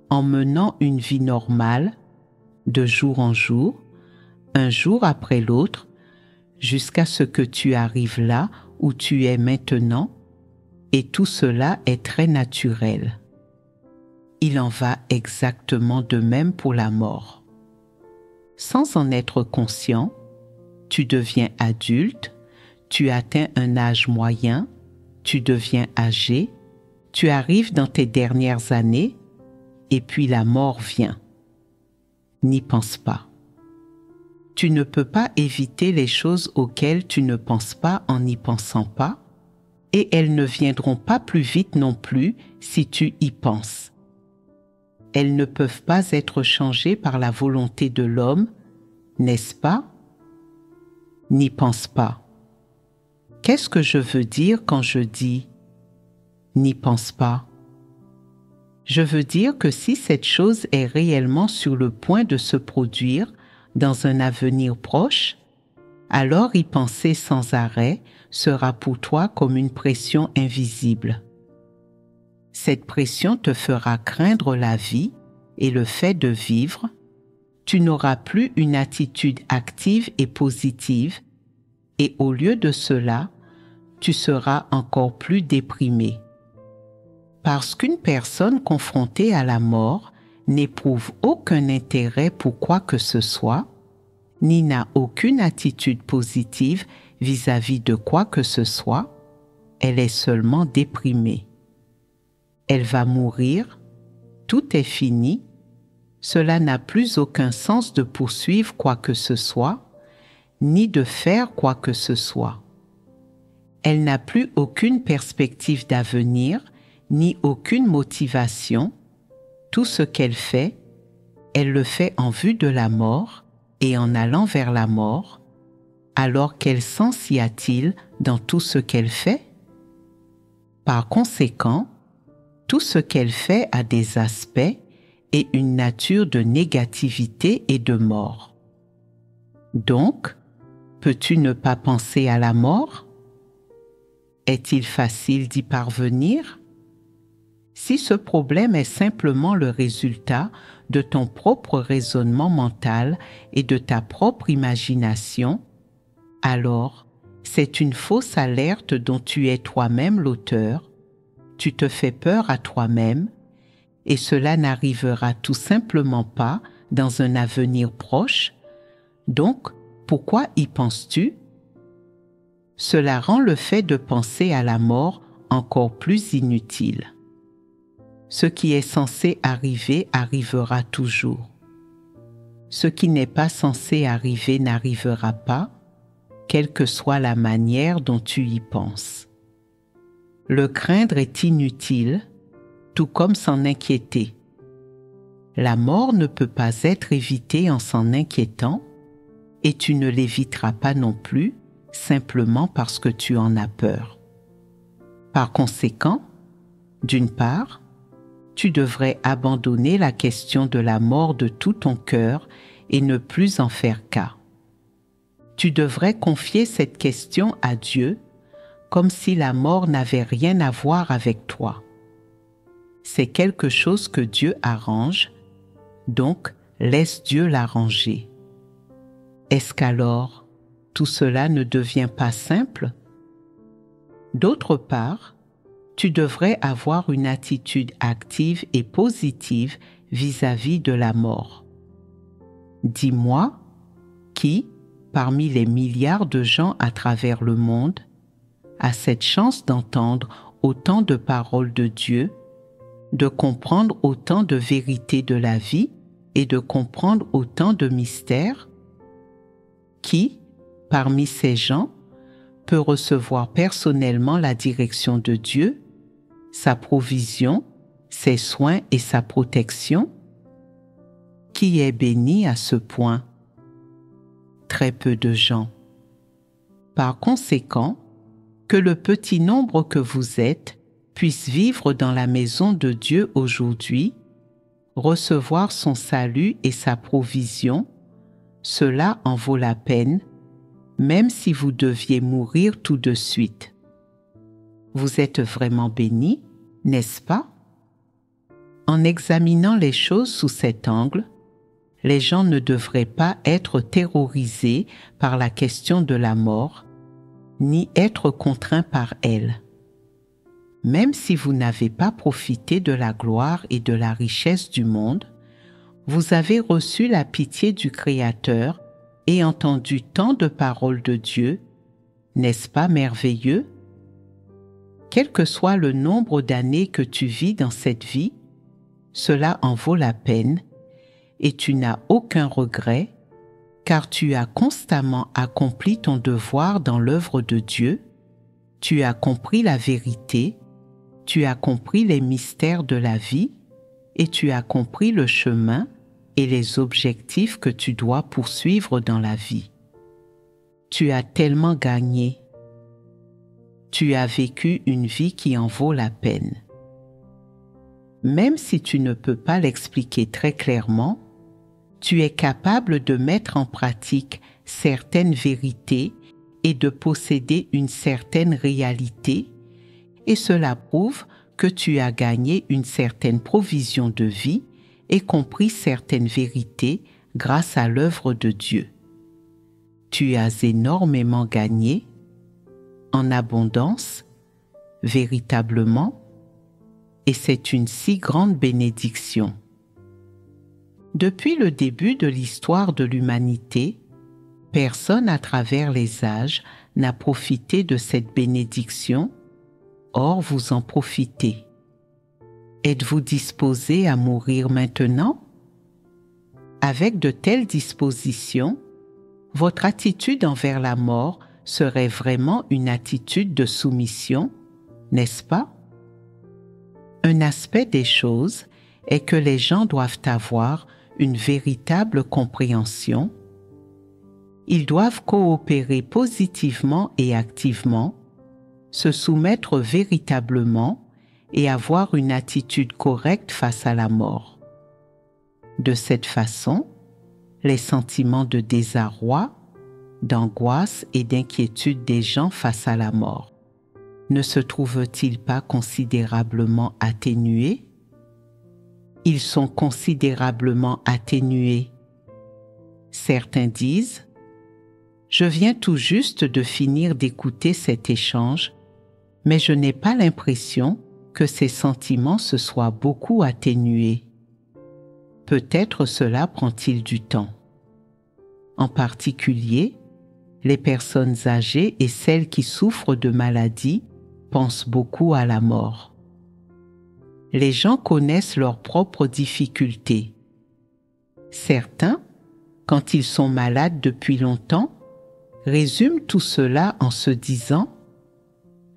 S1: en menant une vie normale, de jour en jour, un jour après l'autre, jusqu'à ce que tu arrives là où tu es maintenant, et tout cela est très naturel. Il en va exactement de même pour la mort. Sans en être conscient, tu deviens adulte, tu atteins un âge moyen, tu deviens âgé, tu arrives dans tes dernières années, et puis la mort vient. N'y pense pas. Tu ne peux pas éviter les choses auxquelles tu ne penses pas en n'y pensant pas, et elles ne viendront pas plus vite non plus si tu y penses. Elles ne peuvent pas être changées par la volonté de l'homme, n'est-ce pas? N'y pense pas. Qu'est-ce que je veux dire quand je dis n'y pense pas Je veux dire que si cette chose est réellement sur le point de se produire, dans un avenir proche, alors y penser sans arrêt sera pour toi comme une pression invisible. Cette pression te fera craindre la vie et le fait de vivre. Tu n'auras plus une attitude active et positive et au lieu de cela, tu seras encore plus déprimé. Parce qu'une personne confrontée à la mort n'éprouve aucun intérêt pour quoi que ce soit, ni n'a aucune attitude positive vis-à-vis de quoi que ce soit, elle est seulement déprimée. Elle va mourir, tout est fini, cela n'a plus aucun sens de poursuivre quoi que ce soit, ni de faire quoi que ce soit. Elle n'a plus aucune perspective d'avenir, ni aucune motivation. Tout ce qu'elle fait, elle le fait en vue de la mort et en allant vers la mort, alors quel sens y a-t-il dans tout ce qu'elle fait? Par conséquent, tout ce qu'elle fait a des aspects et une nature de négativité et de mort. Donc, peux-tu ne pas penser à la mort? Est-il facile d'y parvenir? Si ce problème est simplement le résultat de ton propre raisonnement mental et de ta propre imagination, alors c'est une fausse alerte dont tu es toi-même l'auteur, tu te fais peur à toi-même, et cela n'arrivera tout simplement pas dans un avenir proche, donc pourquoi y penses-tu? Cela rend le fait de penser à la mort encore plus inutile. Ce qui est censé arriver arrivera toujours. Ce qui n'est pas censé arriver n'arrivera pas, quelle que soit la manière dont tu y penses. Le craindre est inutile, tout comme s'en inquiéter. La mort ne peut pas être évitée en s'en inquiétant, et tu ne l'éviteras pas non plus simplement parce que tu en as peur. Par conséquent, d'une part, tu devrais abandonner la question de la mort de tout ton cœur et ne plus en faire cas. Tu devrais confier cette question à Dieu comme si la mort n'avait rien à voir avec toi. C'est quelque chose que Dieu arrange, donc laisse Dieu l'arranger. Est-ce qu'alors tout cela ne devient pas simple? D'autre part, tu devrais avoir une attitude active et positive vis-à-vis de la mort. Dis-moi, qui, parmi les milliards de gens à travers le monde, a cette chance d'entendre autant de paroles de Dieu, de comprendre autant de vérités de la vie et de comprendre autant de mystères? Qui, parmi ces gens, peut recevoir personnellement la direction de Dieu sa provision, ses soins et sa protection Qui est béni à ce point Très peu de gens. Par conséquent, que le petit nombre que vous êtes puisse vivre dans la maison de Dieu aujourd'hui, recevoir son salut et sa provision, cela en vaut la peine, même si vous deviez mourir tout de suite. Vous êtes vraiment béni n'est-ce pas? En examinant les choses sous cet angle, les gens ne devraient pas être terrorisés par la question de la mort, ni être contraints par elle. Même si vous n'avez pas profité de la gloire et de la richesse du monde, vous avez reçu la pitié du Créateur et entendu tant de paroles de Dieu, n'est-ce pas merveilleux? Quel que soit le nombre d'années que tu vis dans cette vie, cela en vaut la peine et tu n'as aucun regret car tu as constamment accompli ton devoir dans l'œuvre de Dieu, tu as compris la vérité, tu as compris les mystères de la vie et tu as compris le chemin et les objectifs que tu dois poursuivre dans la vie. Tu as tellement gagné tu as vécu une vie qui en vaut la peine. Même si tu ne peux pas l'expliquer très clairement, tu es capable de mettre en pratique certaines vérités et de posséder une certaine réalité, et cela prouve que tu as gagné une certaine provision de vie et compris certaines vérités grâce à l'œuvre de Dieu tu as énormément gagné, en abondance, véritablement, et c'est une si grande bénédiction. Depuis le début de l'histoire de l'humanité, personne à travers les âges n'a profité de cette bénédiction, or vous en profitez. Êtes-vous disposé à mourir maintenant? Avec de telles dispositions, votre attitude envers la mort serait vraiment une attitude de soumission, n'est-ce pas? Un aspect des choses est que les gens doivent avoir une véritable compréhension. Ils doivent coopérer positivement et activement, se soumettre véritablement et avoir une attitude correcte face à la mort. De cette façon, les sentiments de désarroi, d'angoisse et d'inquiétude des gens face à la mort ne se trouvent-ils pas considérablement atténués? Ils sont considérablement atténués. Certains disent Je viens tout juste de finir d'écouter cet échange, mais je n'ai pas l'impression que ces sentiments se soient beaucoup atténués. Peut-être cela prend-il du temps. En particulier, les personnes âgées et celles qui souffrent de maladies pensent beaucoup à la mort. Les gens connaissent leurs propres difficultés. Certains, quand ils sont malades depuis longtemps, résument tout cela en se disant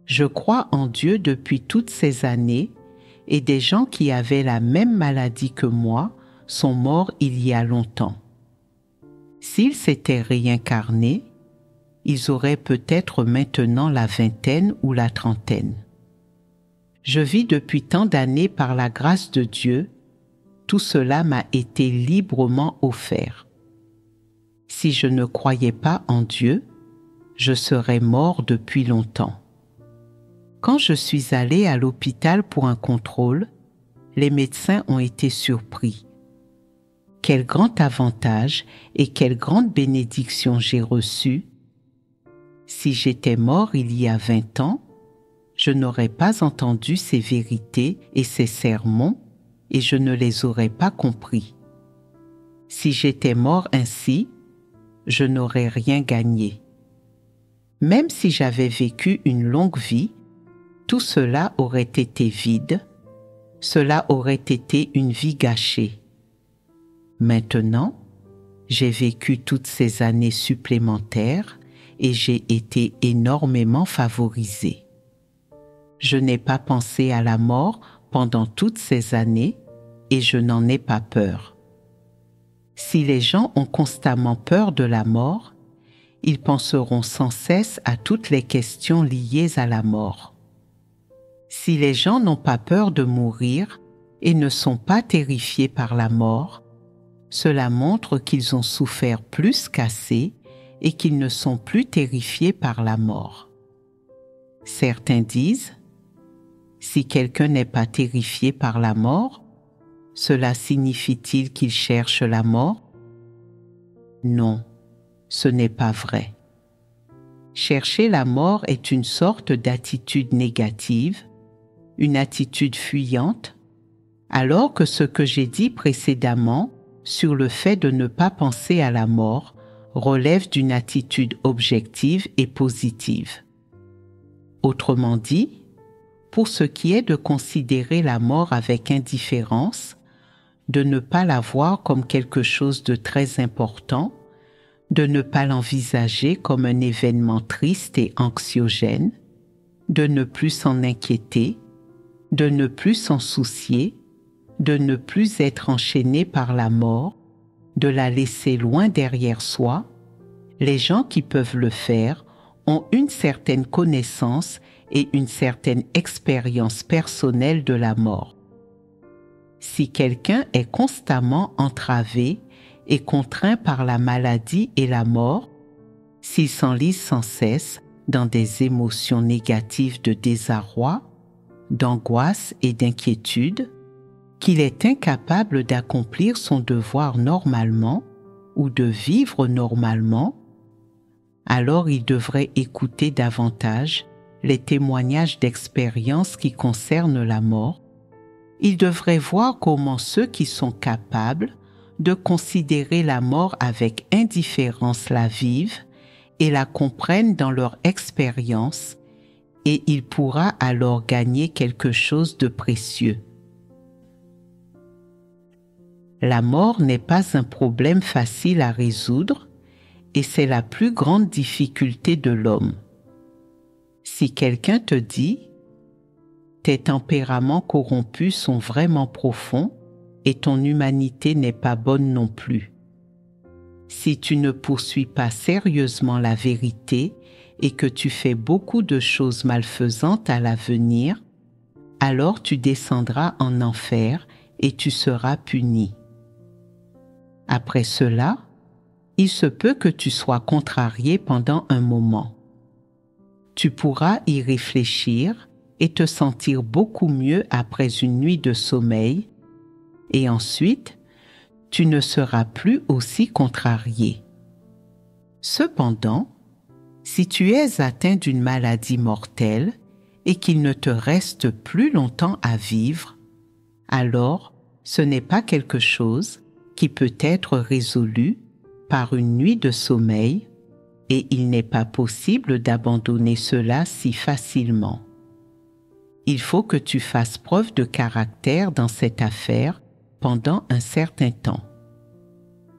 S1: je crois en Dieu depuis toutes ces années et des gens qui avaient la même maladie que moi sont morts il y a longtemps. S'ils s'étaient réincarnés, ils auraient peut-être maintenant la vingtaine ou la trentaine. Je vis depuis tant d'années par la grâce de Dieu, tout cela m'a été librement offert. Si je ne croyais pas en Dieu, je serais mort depuis longtemps. Quand je suis allé à l'hôpital pour un contrôle, les médecins ont été surpris. Quel grand avantage et quelle grande bénédiction j'ai reçu. Si j'étais mort il y a vingt ans, je n'aurais pas entendu ces vérités et ces sermons et je ne les aurais pas compris. Si j'étais mort ainsi, je n'aurais rien gagné. Même si j'avais vécu une longue vie, tout cela aurait été vide, cela aurait été une vie gâchée. Maintenant, j'ai vécu toutes ces années supplémentaires et j'ai été énormément favorisé. Je n'ai pas pensé à la mort pendant toutes ces années et je n'en ai pas peur. Si les gens ont constamment peur de la mort, ils penseront sans cesse à toutes les questions liées à la mort. Si les gens n'ont pas peur de mourir et ne sont pas terrifiés par la mort, cela montre qu'ils ont souffert plus qu'assez et qu'ils ne sont plus terrifiés par la mort. Certains disent, si quelqu'un n'est pas terrifié par la mort, cela signifie-t-il qu'il cherche la mort? Non, ce n'est pas vrai. Chercher la mort est une sorte d'attitude négative une attitude fuyante, alors que ce que j'ai dit précédemment sur le fait de ne pas penser à la mort relève d'une attitude objective et positive. Autrement dit, pour ce qui est de considérer la mort avec indifférence, de ne pas la voir comme quelque chose de très important, de ne pas l'envisager comme un événement triste et anxiogène, de ne plus s'en inquiéter, de ne plus s'en soucier, de ne plus être enchaîné par la mort, de la laisser loin derrière soi, les gens qui peuvent le faire ont une certaine connaissance et une certaine expérience personnelle de la mort. Si quelqu'un est constamment entravé et contraint par la maladie et la mort, s'il s'enlise sans cesse dans des émotions négatives de désarroi, d'angoisse et d'inquiétude, qu'il est incapable d'accomplir son devoir normalement ou de vivre normalement, alors il devrait écouter davantage les témoignages d'expérience qui concernent la mort. Il devrait voir comment ceux qui sont capables de considérer la mort avec indifférence la vivent et la comprennent dans leur expérience et il pourra alors gagner quelque chose de précieux. La mort n'est pas un problème facile à résoudre et c'est la plus grande difficulté de l'homme. Si quelqu'un te dit tes tempéraments corrompus sont vraiment profonds et ton humanité n'est pas bonne non plus. Si tu ne poursuis pas sérieusement la vérité et que tu fais beaucoup de choses malfaisantes à l'avenir, alors tu descendras en enfer et tu seras puni. Après cela, il se peut que tu sois contrarié pendant un moment. Tu pourras y réfléchir et te sentir beaucoup mieux après une nuit de sommeil, et ensuite, tu ne seras plus aussi contrarié. Cependant, si tu es atteint d'une maladie mortelle et qu'il ne te reste plus longtemps à vivre, alors ce n'est pas quelque chose qui peut être résolu par une nuit de sommeil et il n'est pas possible d'abandonner cela si facilement. Il faut que tu fasses preuve de caractère dans cette affaire pendant un certain temps.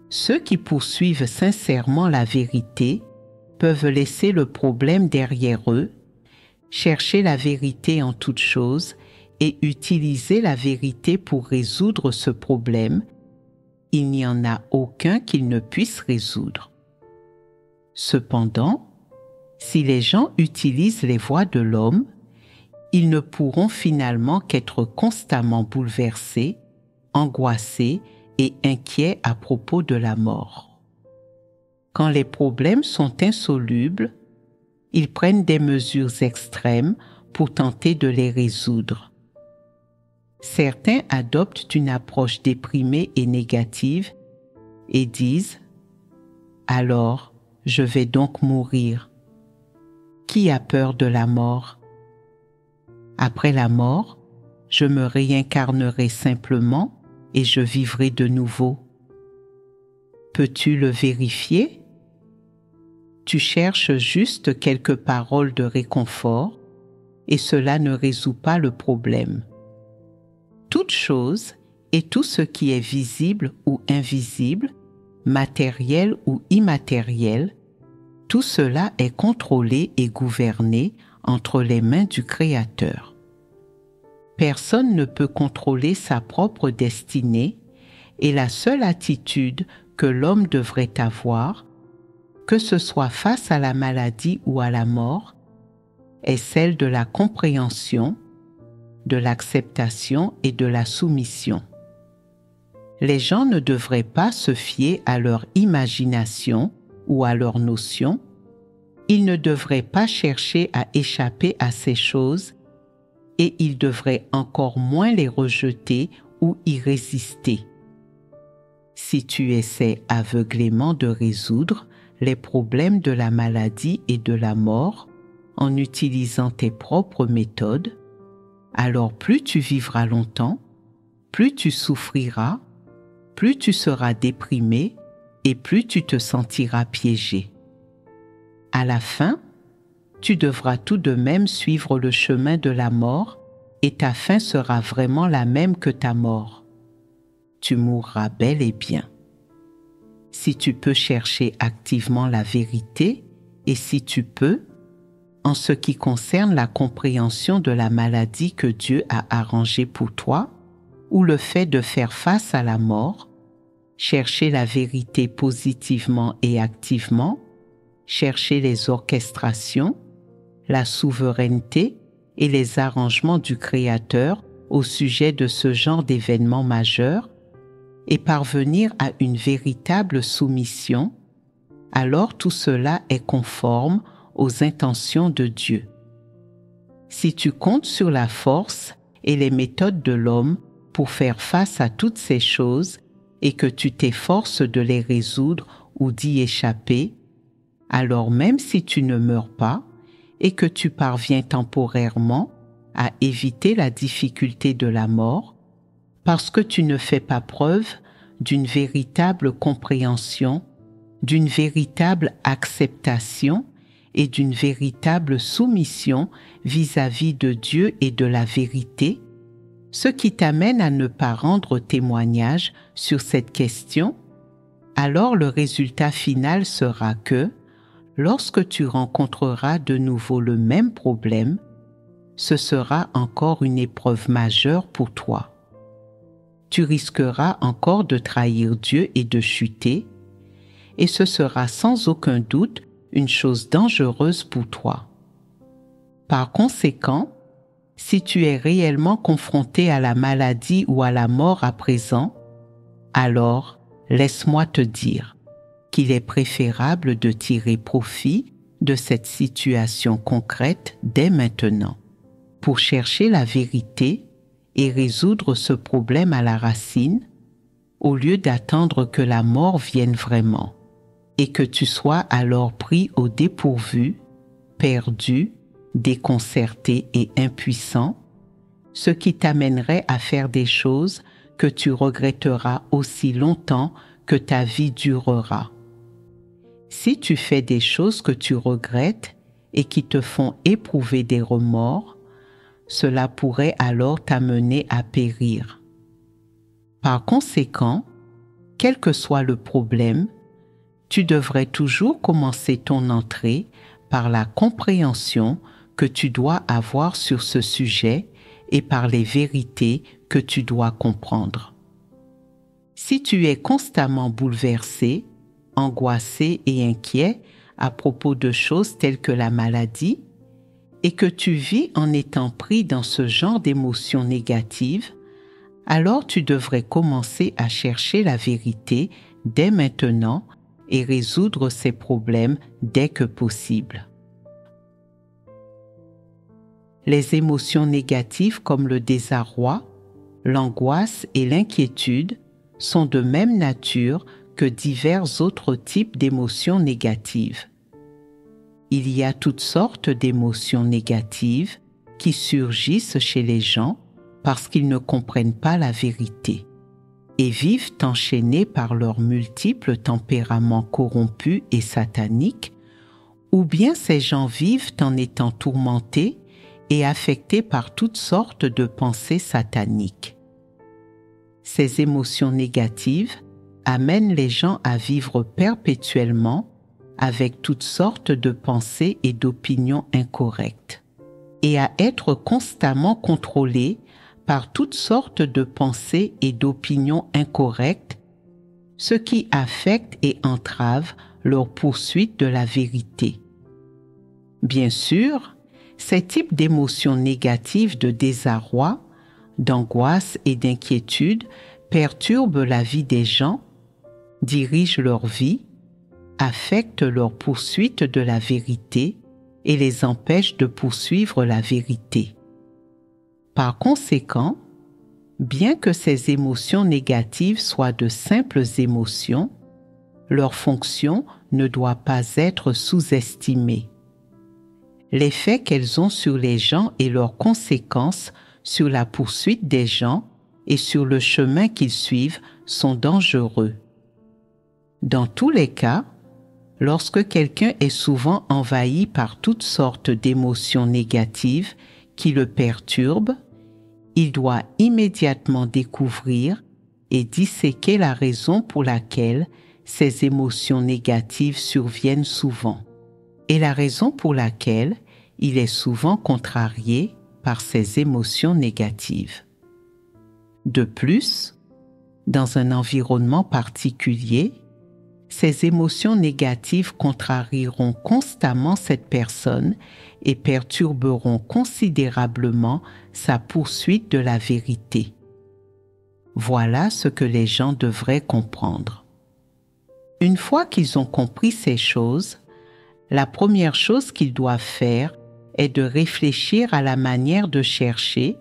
S1: Ceux qui poursuivent sincèrement la vérité peuvent laisser le problème derrière eux, chercher la vérité en toute chose et utiliser la vérité pour résoudre ce problème il n'y en a aucun qu'il ne puisse résoudre. Cependant, si les gens utilisent les voies de l'homme, ils ne pourront finalement qu'être constamment bouleversés, angoissés et inquiets à propos de la mort. Quand les problèmes sont insolubles, ils prennent des mesures extrêmes pour tenter de les résoudre. Certains adoptent une approche déprimée et négative et disent Alors, je vais donc mourir. Qui a peur de la mort? Après la mort, je me réincarnerai simplement et je vivrai de nouveau. Peux-tu le vérifier? Tu cherches juste quelques paroles de réconfort et cela ne résout pas le problème toute chose et tout ce qui est visible ou invisible, matériel ou immatériel, tout cela est contrôlé et gouverné entre les mains du Créateur. Personne ne peut contrôler sa propre destinée et la seule attitude que l'homme devrait avoir, que ce soit face à la maladie ou à la mort, est celle de la compréhension de l'acceptation et de la soumission. Les gens ne devraient pas se fier à leur imagination ou à leurs notions. Ils ne devraient pas chercher à échapper à ces choses et ils devraient encore moins les rejeter ou y résister. Si tu essaies aveuglément de résoudre les problèmes de la maladie et de la mort en utilisant tes propres méthodes, alors plus tu vivras longtemps, plus tu souffriras, plus tu seras déprimé et plus tu te sentiras piégé. À la fin, tu devras tout de même suivre le chemin de la mort et ta fin sera vraiment la même que ta mort. Tu mourras bel et bien. Si tu peux chercher activement la vérité et si tu peux, en ce qui concerne la compréhension de la maladie que Dieu a arrangée pour toi, ou le fait de faire face à la mort, chercher la vérité positivement et activement, chercher les orchestrations, la souveraineté et les arrangements du Créateur au sujet de ce genre d'événements majeurs, et parvenir à une véritable soumission, alors tout cela est conforme aux intentions de Dieu. Si tu comptes sur la force et les méthodes de l'homme pour faire face à toutes ces choses et que tu t'efforces de les résoudre ou d'y échapper, alors même si tu ne meurs pas et que tu parviens temporairement à éviter la difficulté de la mort, parce que tu ne fais pas preuve d'une véritable compréhension, d'une véritable acceptation d'une véritable soumission vis-à-vis de Dieu et de la vérité, ce qui t'amène à ne pas rendre témoignage sur cette question, alors le résultat final sera que, lorsque tu rencontreras de nouveau le même problème, ce sera encore une épreuve majeure pour toi. Tu risqueras encore de trahir Dieu et de chuter, et ce sera sans aucun doute une chose dangereuse pour toi. Par conséquent, si tu es réellement confronté à la maladie ou à la mort à présent, alors laisse-moi te dire qu'il est préférable de tirer profit de cette situation concrète dès maintenant pour chercher la vérité et résoudre ce problème à la racine au lieu d'attendre que la mort vienne vraiment et que tu sois alors pris au dépourvu, perdu, déconcerté et impuissant, ce qui t'amènerait à faire des choses que tu regretteras aussi longtemps que ta vie durera. Si tu fais des choses que tu regrettes et qui te font éprouver des remords, cela pourrait alors t'amener à périr. Par conséquent, quel que soit le problème, tu devrais toujours commencer ton entrée par la compréhension que tu dois avoir sur ce sujet et par les vérités que tu dois comprendre. Si tu es constamment bouleversé, angoissé et inquiet à propos de choses telles que la maladie, et que tu vis en étant pris dans ce genre d'émotions négatives, alors tu devrais commencer à chercher la vérité dès maintenant et résoudre ces problèmes dès que possible. Les émotions négatives comme le désarroi, l'angoisse et l'inquiétude sont de même nature que divers autres types d'émotions négatives il y a toutes sortes d'émotions négatives qui surgissent chez les gens parce qu'ils ne comprennent pas la vérité et vivent enchaînés par leurs multiples tempéraments corrompus et sataniques, ou bien ces gens vivent en étant tourmentés et affectés par toutes sortes de pensées sataniques. Ces émotions négatives amènent les gens à vivre perpétuellement avec toutes sortes de pensées et d'opinions incorrectes, et à être constamment contrôlés par toutes sortes de pensées et d'opinions incorrectes, ce qui affecte et entrave leur poursuite de la vérité. Bien sûr, ces types d'émotions négatives de désarroi, d'angoisse et d'inquiétude perturbent la vie des gens, dirigent leur vie affectent leur poursuite de la vérité et les empêchent de poursuivre la vérité. Par conséquent, bien que ces émotions négatives soient de simples émotions, leur fonction ne doit pas être sous-estimée. L'effet qu'elles ont sur les gens et leurs conséquences sur la poursuite des gens et sur le chemin qu'ils suivent sont dangereux. Dans tous les cas, lorsque quelqu'un est souvent envahi par toutes sortes d'émotions négatives qui le perturbent, il doit immédiatement découvrir et disséquer la raison pour laquelle ces émotions négatives surviennent souvent et la raison pour laquelle il est souvent contrarié par ces émotions négatives. De plus, dans un environnement particulier, ces émotions négatives contrarieront constamment cette personne et perturberont considérablement sa poursuite de la vérité. Voilà ce que les gens devraient comprendre. Une fois qu'ils ont compris ces choses, la première chose qu'ils doivent faire est de réfléchir à la manière de chercher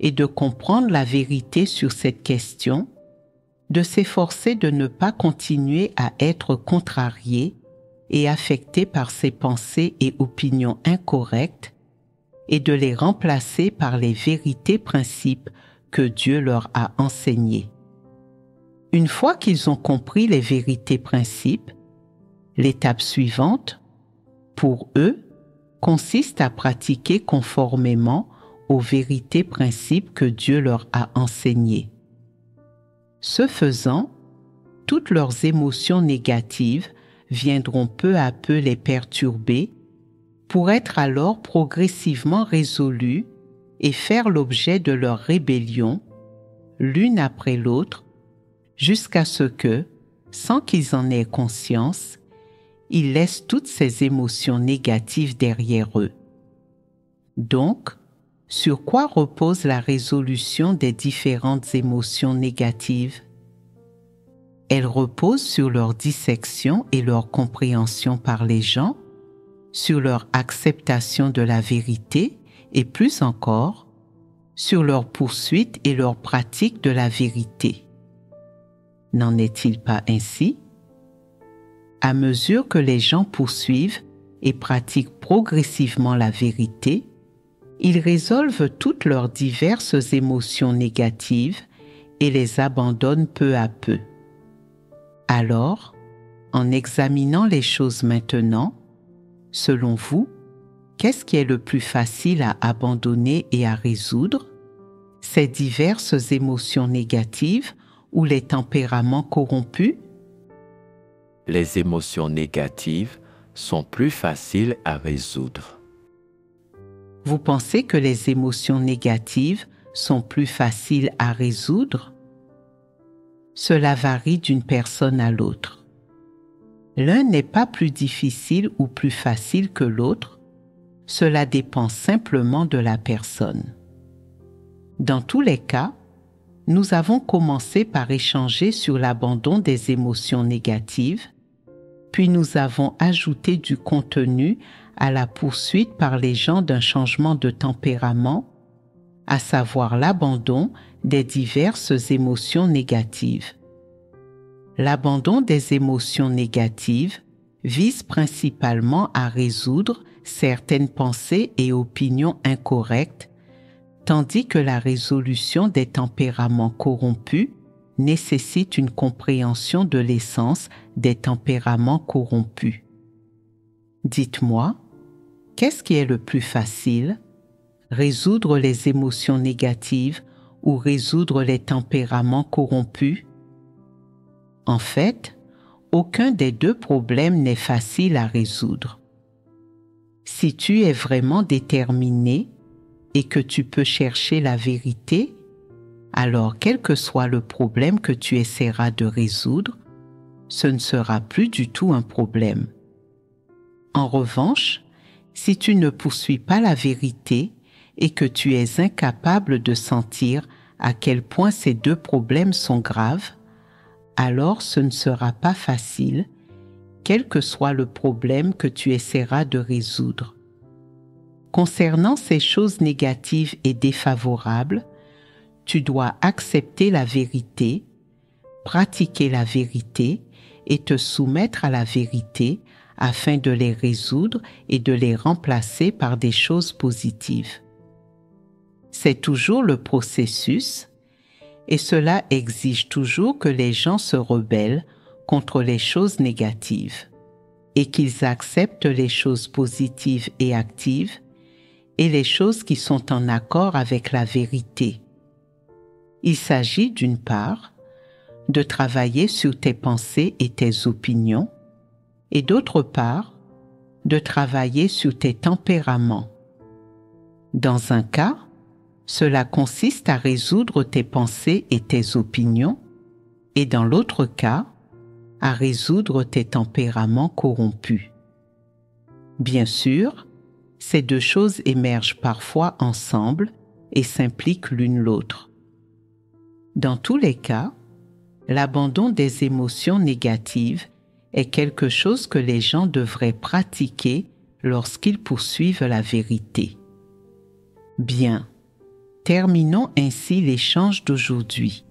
S1: et de comprendre la vérité sur cette question de s'efforcer de ne pas continuer à être contrarié et affectés par ces pensées et opinions incorrectes et de les remplacer par les vérités principes que Dieu leur a enseignées. Une fois qu'ils ont compris les vérités principes, l'étape suivante, pour eux, consiste à pratiquer conformément aux vérités principes que Dieu leur a enseignées. Ce faisant, toutes leurs émotions négatives viendront peu à peu les perturber pour être alors progressivement résolues et faire l'objet de leur rébellion, l'une après l'autre, jusqu'à ce que, sans qu'ils en aient conscience, ils laissent toutes ces émotions négatives derrière eux. Donc, sur quoi repose la résolution des différentes émotions négatives? Elle repose sur leur dissection et leur compréhension par les gens, sur leur acceptation de la vérité et plus encore, sur leur poursuite et leur pratique de la vérité. N'en est-il pas ainsi? À mesure que les gens poursuivent et pratiquent progressivement la vérité, ils résolvent toutes leurs diverses émotions négatives et les abandonnent peu à peu. Alors, en examinant les choses maintenant, selon vous, qu'est-ce qui est le plus facile à abandonner et à résoudre? Ces diverses émotions négatives ou les tempéraments corrompus?
S2: Les émotions négatives sont plus faciles à résoudre.
S1: Vous pensez que les émotions négatives sont plus faciles à résoudre? Cela varie d'une personne à l'autre. L'un n'est pas plus difficile ou plus facile que l'autre, cela dépend simplement de la personne. Dans tous les cas, nous avons commencé par échanger sur l'abandon des émotions négatives, puis nous avons ajouté du contenu à la poursuite par les gens d'un changement de tempérament, à savoir l'abandon des diverses émotions négatives. L'abandon des émotions négatives vise principalement à résoudre certaines pensées et opinions incorrectes, tandis que la résolution des tempéraments corrompus nécessite une compréhension de l'essence des tempéraments corrompus. Dites-moi, qu'est-ce qui est le plus facile? Résoudre les émotions négatives ou résoudre les tempéraments corrompus? En fait, aucun des deux problèmes n'est facile à résoudre. Si tu es vraiment déterminé et que tu peux chercher la vérité, alors quel que soit le problème que tu essaieras de résoudre, ce ne sera plus du tout un problème. En revanche, si tu ne poursuis pas la vérité et que tu es incapable de sentir à quel point ces deux problèmes sont graves, alors ce ne sera pas facile, quel que soit le problème que tu essaieras de résoudre. Concernant ces choses négatives et défavorables, tu dois accepter la vérité, pratiquer la vérité et te soumettre à la vérité afin de les résoudre et de les remplacer par des choses positives. C'est toujours le processus et cela exige toujours que les gens se rebellent contre les choses négatives et qu'ils acceptent les choses positives et actives et les choses qui sont en accord avec la vérité. Il s'agit d'une part de travailler sur tes pensées et tes opinions, et d'autre part, de travailler sur tes tempéraments. Dans un cas, cela consiste à résoudre tes pensées et tes opinions, et dans l'autre cas, à résoudre tes tempéraments corrompus. Bien sûr, ces deux choses émergent parfois ensemble et s'impliquent l'une l'autre. Dans tous les cas, l'abandon des émotions négatives est quelque chose que les gens devraient pratiquer lorsqu'ils poursuivent la vérité. Bien, terminons ainsi l'échange d'aujourd'hui.